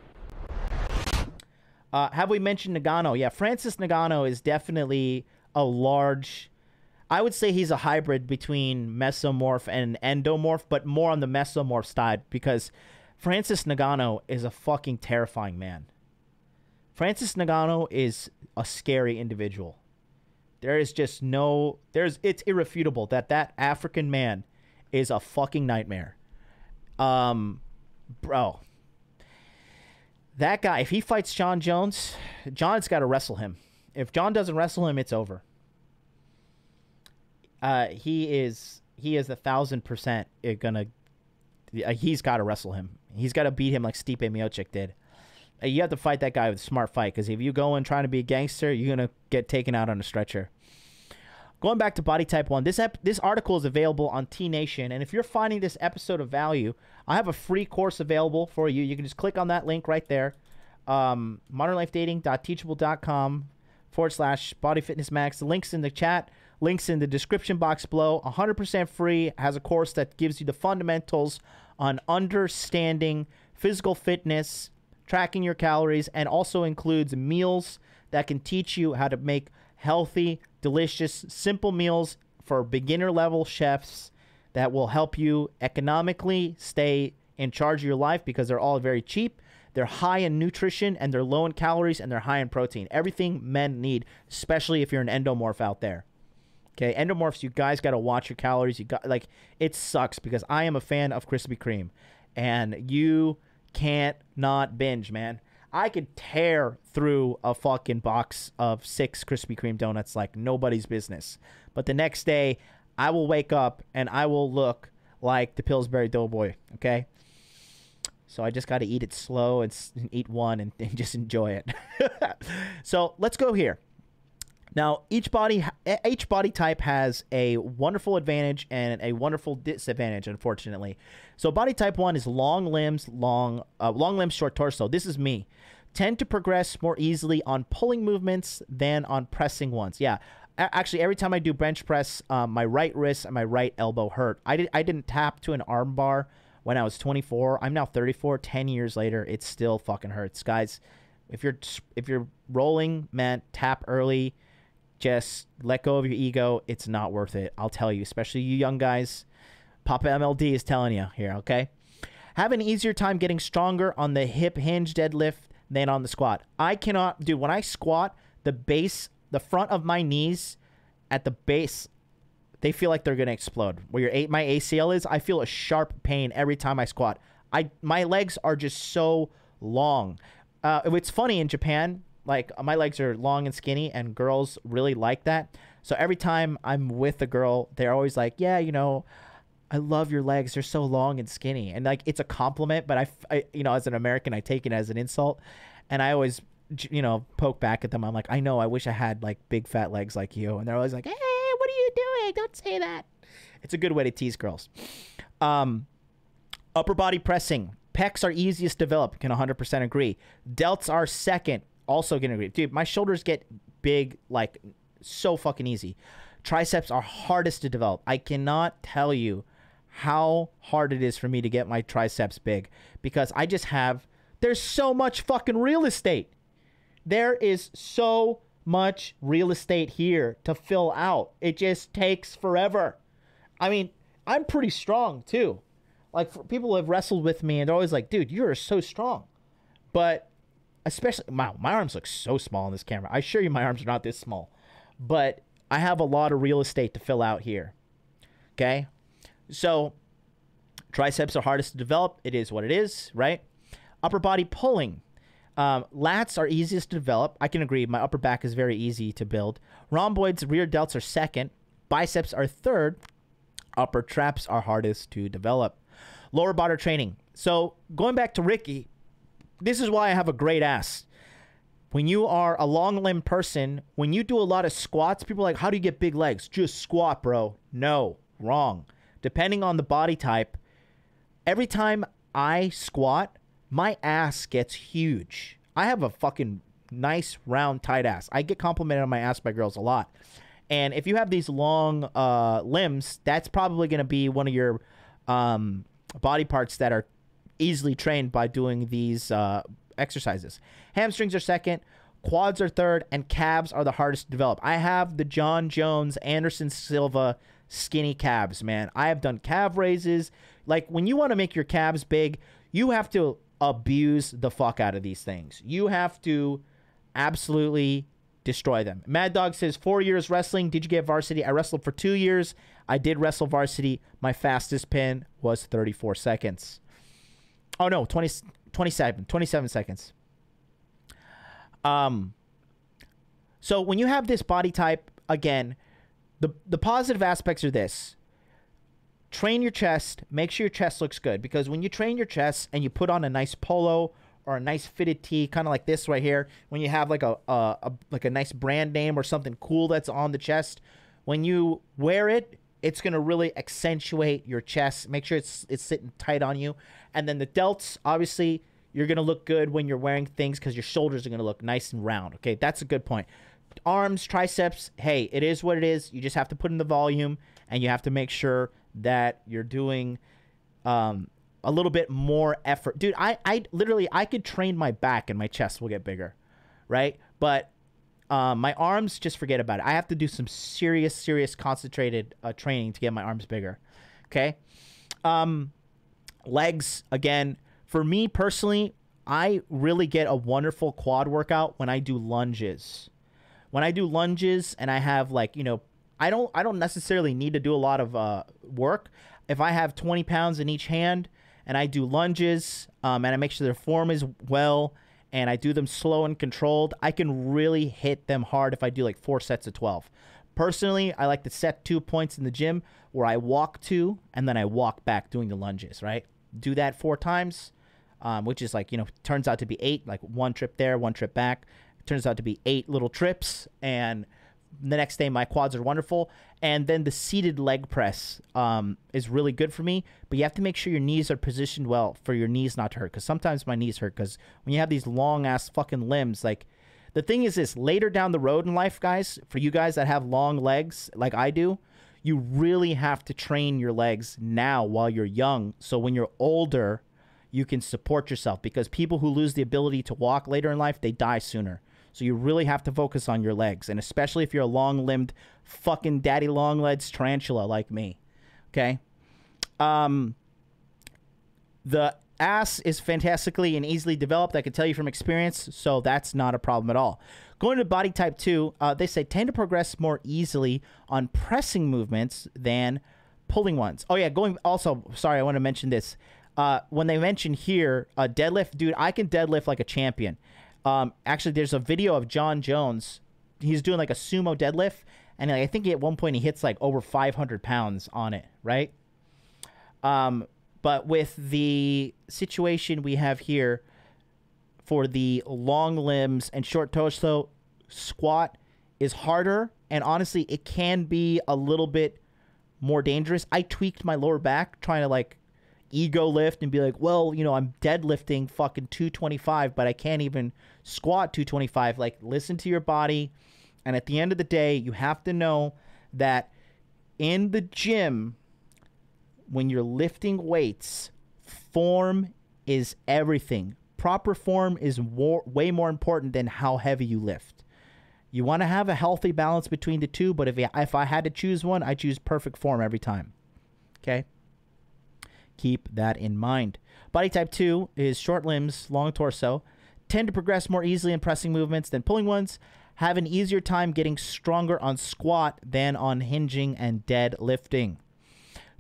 Uh, have we mentioned Ngannou? Yeah, Francis Ngannou is definitely a large. I would say he's a hybrid between mesomorph and endomorph, but more on the mesomorph side because Francis Ngannou is a fucking terrifying man. Francis Ngannou is a scary individual. There is just no there's it's irrefutable that that African man is a fucking nightmare. Um, bro, that guy, if he fights Jon Jones, Jon's got to wrestle him. If John doesn't wrestle him, it's over. Uh, he is he is a thousand percent uh, gonna. uh, He's got to wrestle him. He's got to beat him like Stipe Miocic did. You have to fight that guy with a smart fight because if you go in trying to be a gangster, you're gonna get taken out on a stretcher. Going back to body type one, this ep- this article is available on T Nation, and if you're finding this episode of value, I have a free course available for you. You can just click on that link right there, um, modernlifedating.teachable.com forward slash body fitness max. The links in the chat, links in the description box below. 100% free has a course that gives you the fundamentals on understanding physical fitness, tracking your calories, and also includes meals that can teach you how to make healthy, delicious, simple meals for beginner level chefs that will help you economically stay in charge of your life because they're all very cheap. They're high in nutrition and they're low in calories and they're high in protein. Everything men need, especially if you're an endomorph out there. Okay, endomorphs, you guys got to watch your calories. You got like it sucks because I am a fan of Krispy Kreme, and you can't not binge, man. I could tear through a fucking box of six Krispy Kreme donuts like nobody's business. But the next day, I will wake up and I will look like the Pillsbury Doughboy. Okay. So I just got to eat it slow and, eat one and, and just enjoy it. so let's go here. Now, each body each body type has a wonderful advantage and a wonderful disadvantage, unfortunately. So, body type one is long limbs, long uh, long limbs, short torso. This is me. Tend to progress more easily on pulling movements than on pressing ones. Yeah, actually, every time I do bench press, um, my right wrist and my right elbow hurt. I did I didn't tap to an arm bar when I was 24. I'm now 34. 10 years later, it still fucking hurts, guys. If you're if you're rolling, man, tap early just let go of your ego. It's not worth it. I'll tell you, especially you young guys. Papa MLD is telling you here, okay? Have an easier time getting stronger on the hip hinge deadlift than on the squat. I cannot, dude, when I squat, the base, the front of my knees at the base, they feel like they're going to explode. Where your my ACL is, I feel a sharp pain every time I squat. I my legs are just so long. Uh, it's funny in Japan, like my legs are long and skinny, and girls really like that. So every time I'm with a girl, they're always like, "Yeah, you know, I love your legs. They're so long and skinny." And like it's a compliment, but I, I you know, as an American, I take it as an insult, and I always, you know, poke back at them. I'm like, "I know. I wish I had like big fat legs like you." And they're always like, "Hey, what are you doing? Don't say that." It's a good way to tease girls. Um, upper body pressing. Pecs are easiest to develop. Can 100% agree. Delts are second. Also gonna agree. Dude, my shoulders get big like so fucking easy. Triceps are hardest to develop. I cannot tell you how hard it is for me to get my triceps big because I just have there's so much fucking real estate. There is so much real estate here to fill out. It just takes forever. I mean, I'm pretty strong too. Like people have wrestled with me and they're always like, dude, you're so strong. But especially wow, my arms look so small in this camera. I assure you my arms are not this small. But I have a lot of real estate to fill out here. Okay? So triceps are hardest to develop. It is what it is, right? Upper body pulling. Um, lats are easiest to develop. I can agree. My upper back is very easy to build. Rhomboids, rear delts are second. Biceps are third. Upper traps are hardest to develop. Lower body training. So going back to Ricky, this is why I have a great ass. When you are a long limb person, when you do a lot of squats, people are like, How do you get big legs? Just squat, bro. No, wrong. Depending on the body type, every time I squat, my ass gets huge. I have a fucking nice, round, tight ass. I get complimented on my ass by girls a lot. And if you have these long uh, limbs, that's probably going to be one of your um, body parts that are easily trained by doing these uh, exercises. Hamstrings are second, quads are third, and calves are the hardest to develop. I have the Jon Jones, Anderson Silva skinny calves, man. I have done calf raises. Like when you want to make your calves big, you have to abuse the fuck out of these things. You have to absolutely destroy them. Mad Dog says four years wrestling. Did you get varsity? I wrestled for two years. I did wrestle varsity. My fastest pin was 34 seconds. Oh no, 20, 27, 27 seconds. Um, so when you have this body type, again, the the positive aspects are this. Train your chest. Make sure your chest looks good because when you train your chest and you put on a nice polo or a nice fitted tee, kind of like this right here, when you have like a, a, a like a nice brand name or something cool that's on the chest, when you wear it, it's gonna really accentuate your chest. Make sure it's it's sitting tight on you, and then the delts, obviously, you're gonna look good when you're wearing things because your shoulders are gonna look nice and round. Okay, that's a good point. Arms, triceps, hey, it is what it is. You just have to put in the volume, and you have to make sure that you're doing um, a little bit more effort. Dude, I, I literally I could train my back and my chest will get bigger, right? But um, my arms, just forget about it. I have to do some serious, serious concentrated uh, training to get my arms bigger. Okay. Um, legs again. For me personally, I really get a wonderful quad workout when I do lunges. When I do lunges and I have like you know I don't I don't necessarily need to do a lot of uh, work. If I have 20 pounds in each hand and I do lunges um, and I make sure their form is well and I do them slow and controlled, I can really hit them hard if I do like four sets of 12. Personally, I like to set two points in the gym where I walk to and then I walk back doing the lunges, right? Do that four times, um, which is like, you know, turns out to be eight, like one trip there, one trip back. turns out to be eight little trips. And the next day, my quads are wonderful. And then the seated leg press um, is really good for me. But you have to make sure your knees are positioned well for your knees not to hurt. Because sometimes my knees hurt. Because when you have these long ass fucking limbs, like, the thing is this later down the road in life, guys, for you guys that have long legs like I do, you really have to train your legs now while you're young. So when you're older, you can support yourself because people who lose the ability to walk later in life, they die sooner. So you really have to focus on your legs, and especially if you're a long-limbed fucking daddy long-legs tarantula like me. Okay? Um the ass is fantastically and easily developed. I can tell you from experience, so that's not a problem at all. Going to body type two, uh, they say tend to progress more easily on pressing movements than pulling ones. Oh yeah, going also. Sorry, I want to mention this. Uh, when they mention here uh, deadlift, dude, I can deadlift like a champion. Um, actually, there's a video of Jon Jones. He's doing like a sumo deadlift, and I think at one point he hits like over 500 pounds on it, right? Um, but with the situation we have here for the long limbs and short torso, squat is harder. And honestly, it can be a little bit more dangerous. I tweaked my lower back trying to like ego lift and be like, well, you know, I'm deadlifting fucking 225, but I can't even squat 225. Like, listen to your body. And at the end of the day, you have to know that in the gym, when you're lifting weights, form is everything. Proper form is way more important than how heavy you lift. You want to have a healthy balance between the two, but if, if I had to choose one, I choose perfect form every time. Okay? Keep that in mind. Body type 2 is short limbs, long torso, tend to progress more easily in pressing movements than pulling ones, have an easier time getting stronger on squat than on hinging and dead lifting.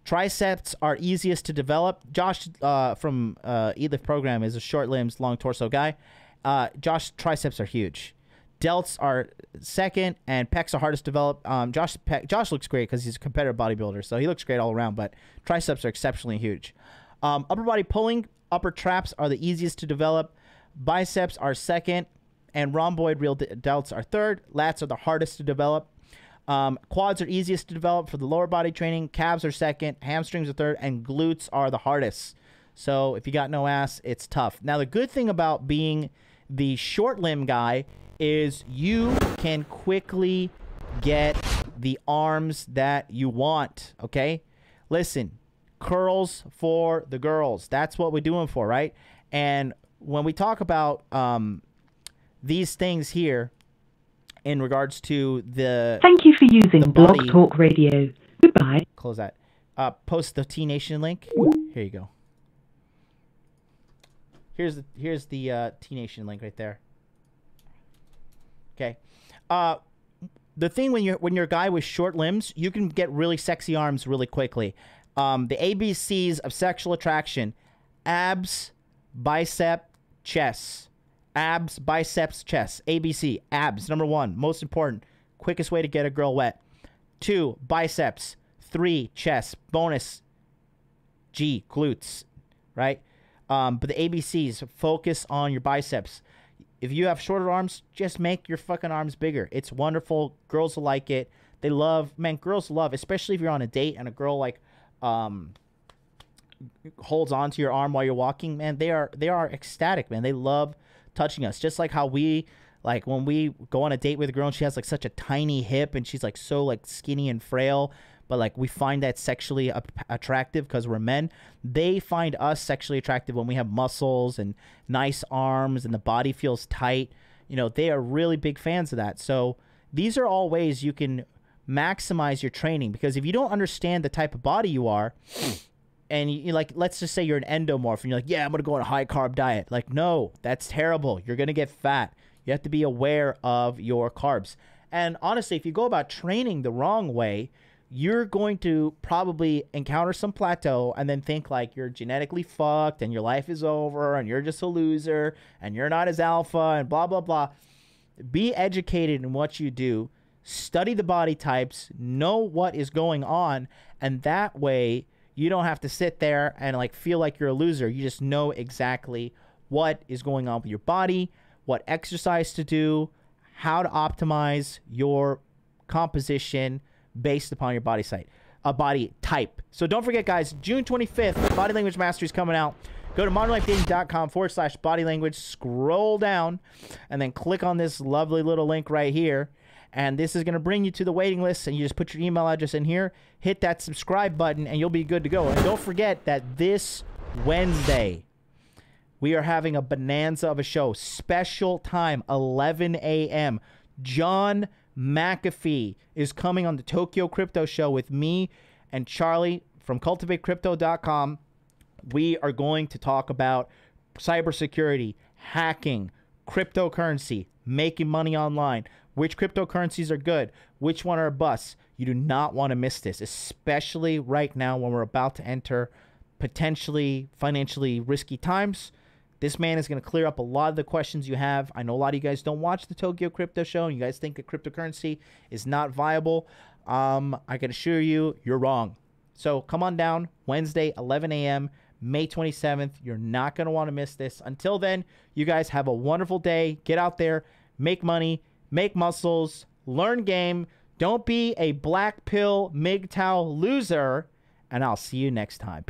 Triceps are easiest to develop. Josh uh, from uh, eLift program is a short limbs, long torso guy. Uh, Josh triceps are huge. Delts are second, and pecs are hardest to develop. Um, Josh Josh looks great because he's a competitive bodybuilder, so he looks great all around. But triceps are exceptionally huge. Um, upper body pulling, upper traps are the easiest to develop. Biceps are second, and rhomboid real d- delts are third. Lats are the hardest to develop. Um, quads are easiest to develop for the lower body training. Calves are second. Hamstrings are third, and glutes are the hardest. So if you got no ass, it's tough. Now the good thing about being the short limb guy is you can quickly get the arms that you want. Okay, listen, curls for the girls. That's what we're doing for, right? And when we talk about um, these things here, in regards to the Thank you for using Blog body- Talk Radio. Goodbye. close that. Uh, post the T Nation link. Here you go. Here's the here's the uh, T Nation link right there. Okay. Uh, the thing when you're when you're a guy with short limbs, you can get really sexy arms really quickly. Um, the ABCs of sexual attraction: abs, bicep, chest. Abs, biceps, chest. ABC. Abs. Number one, most important, quickest way to get a girl wet. Two, biceps. Three, chest. Bonus, G, glutes. Right. Um, but the ABCs focus on your biceps. If you have shorter arms, just make your fucking arms bigger. It's wonderful. Girls will like it. They love, man, girls love, especially if you're on a date and a girl like um holds on to your arm while you're walking, man, they are they are ecstatic, man. They love touching us. Just like how we like when we go on a date with a girl and she has like such a tiny hip and she's like so like skinny and frail, but like we find that sexually attractive because we're men. They find us sexually attractive when we have muscles and nice arms and the body feels tight. You know, they are really big fans of that. So these are all ways you can maximize your training because if you don't understand the type of body you are, and you, like let's just say you're an endomorph and you're like yeah i'm gonna go on a high carb diet. Like no that's terrible. You're gonna get fat. You have to be aware of your carbs. And honestly if you go about training the wrong way you're going to probably encounter some plateau and then think like you're genetically fucked and your life is over and you're just a loser and you're not as alpha and blah blah blah. Be educated in what you do. Study the body types. Know what is going on. And that way you don't have to sit there and like feel like you're a loser. You just know exactly what is going on with your body what exercise to do how to optimize your composition based upon your body site a body type. So don't forget guys june 25th body language mastery is coming out. Go to modernlifedating.com forward slash body language scroll down and then click on this lovely little link right here and this is going to bring you to the waiting list and you just put your email address in here hit that subscribe button and you'll be good to go. And don't forget that this wednesday we are having a bonanza of a show. Special time 11 a.m john mcafee is coming on the tokyo crypto show with me and charlie from cultivatecrypto.com we are going to talk about cybersecurity hacking cryptocurrency making money online which cryptocurrencies are good, which one are busts. You do not want to miss this, especially right now when we're about to enter potentially financially risky times. This man is going to clear up a lot of the questions you have. I know a lot of you guys don't watch the Tokyo Crypto Show and you guys think that cryptocurrency is not viable. Um, I can assure you, you're wrong. So come on down Wednesday, 11 a.m., May 27th. You're not going to want to miss this. Until then, you guys have a wonderful day. Get out there, make money, make muscles, learn game. Don't be a black pill MGTOW loser. And I'll see you next time.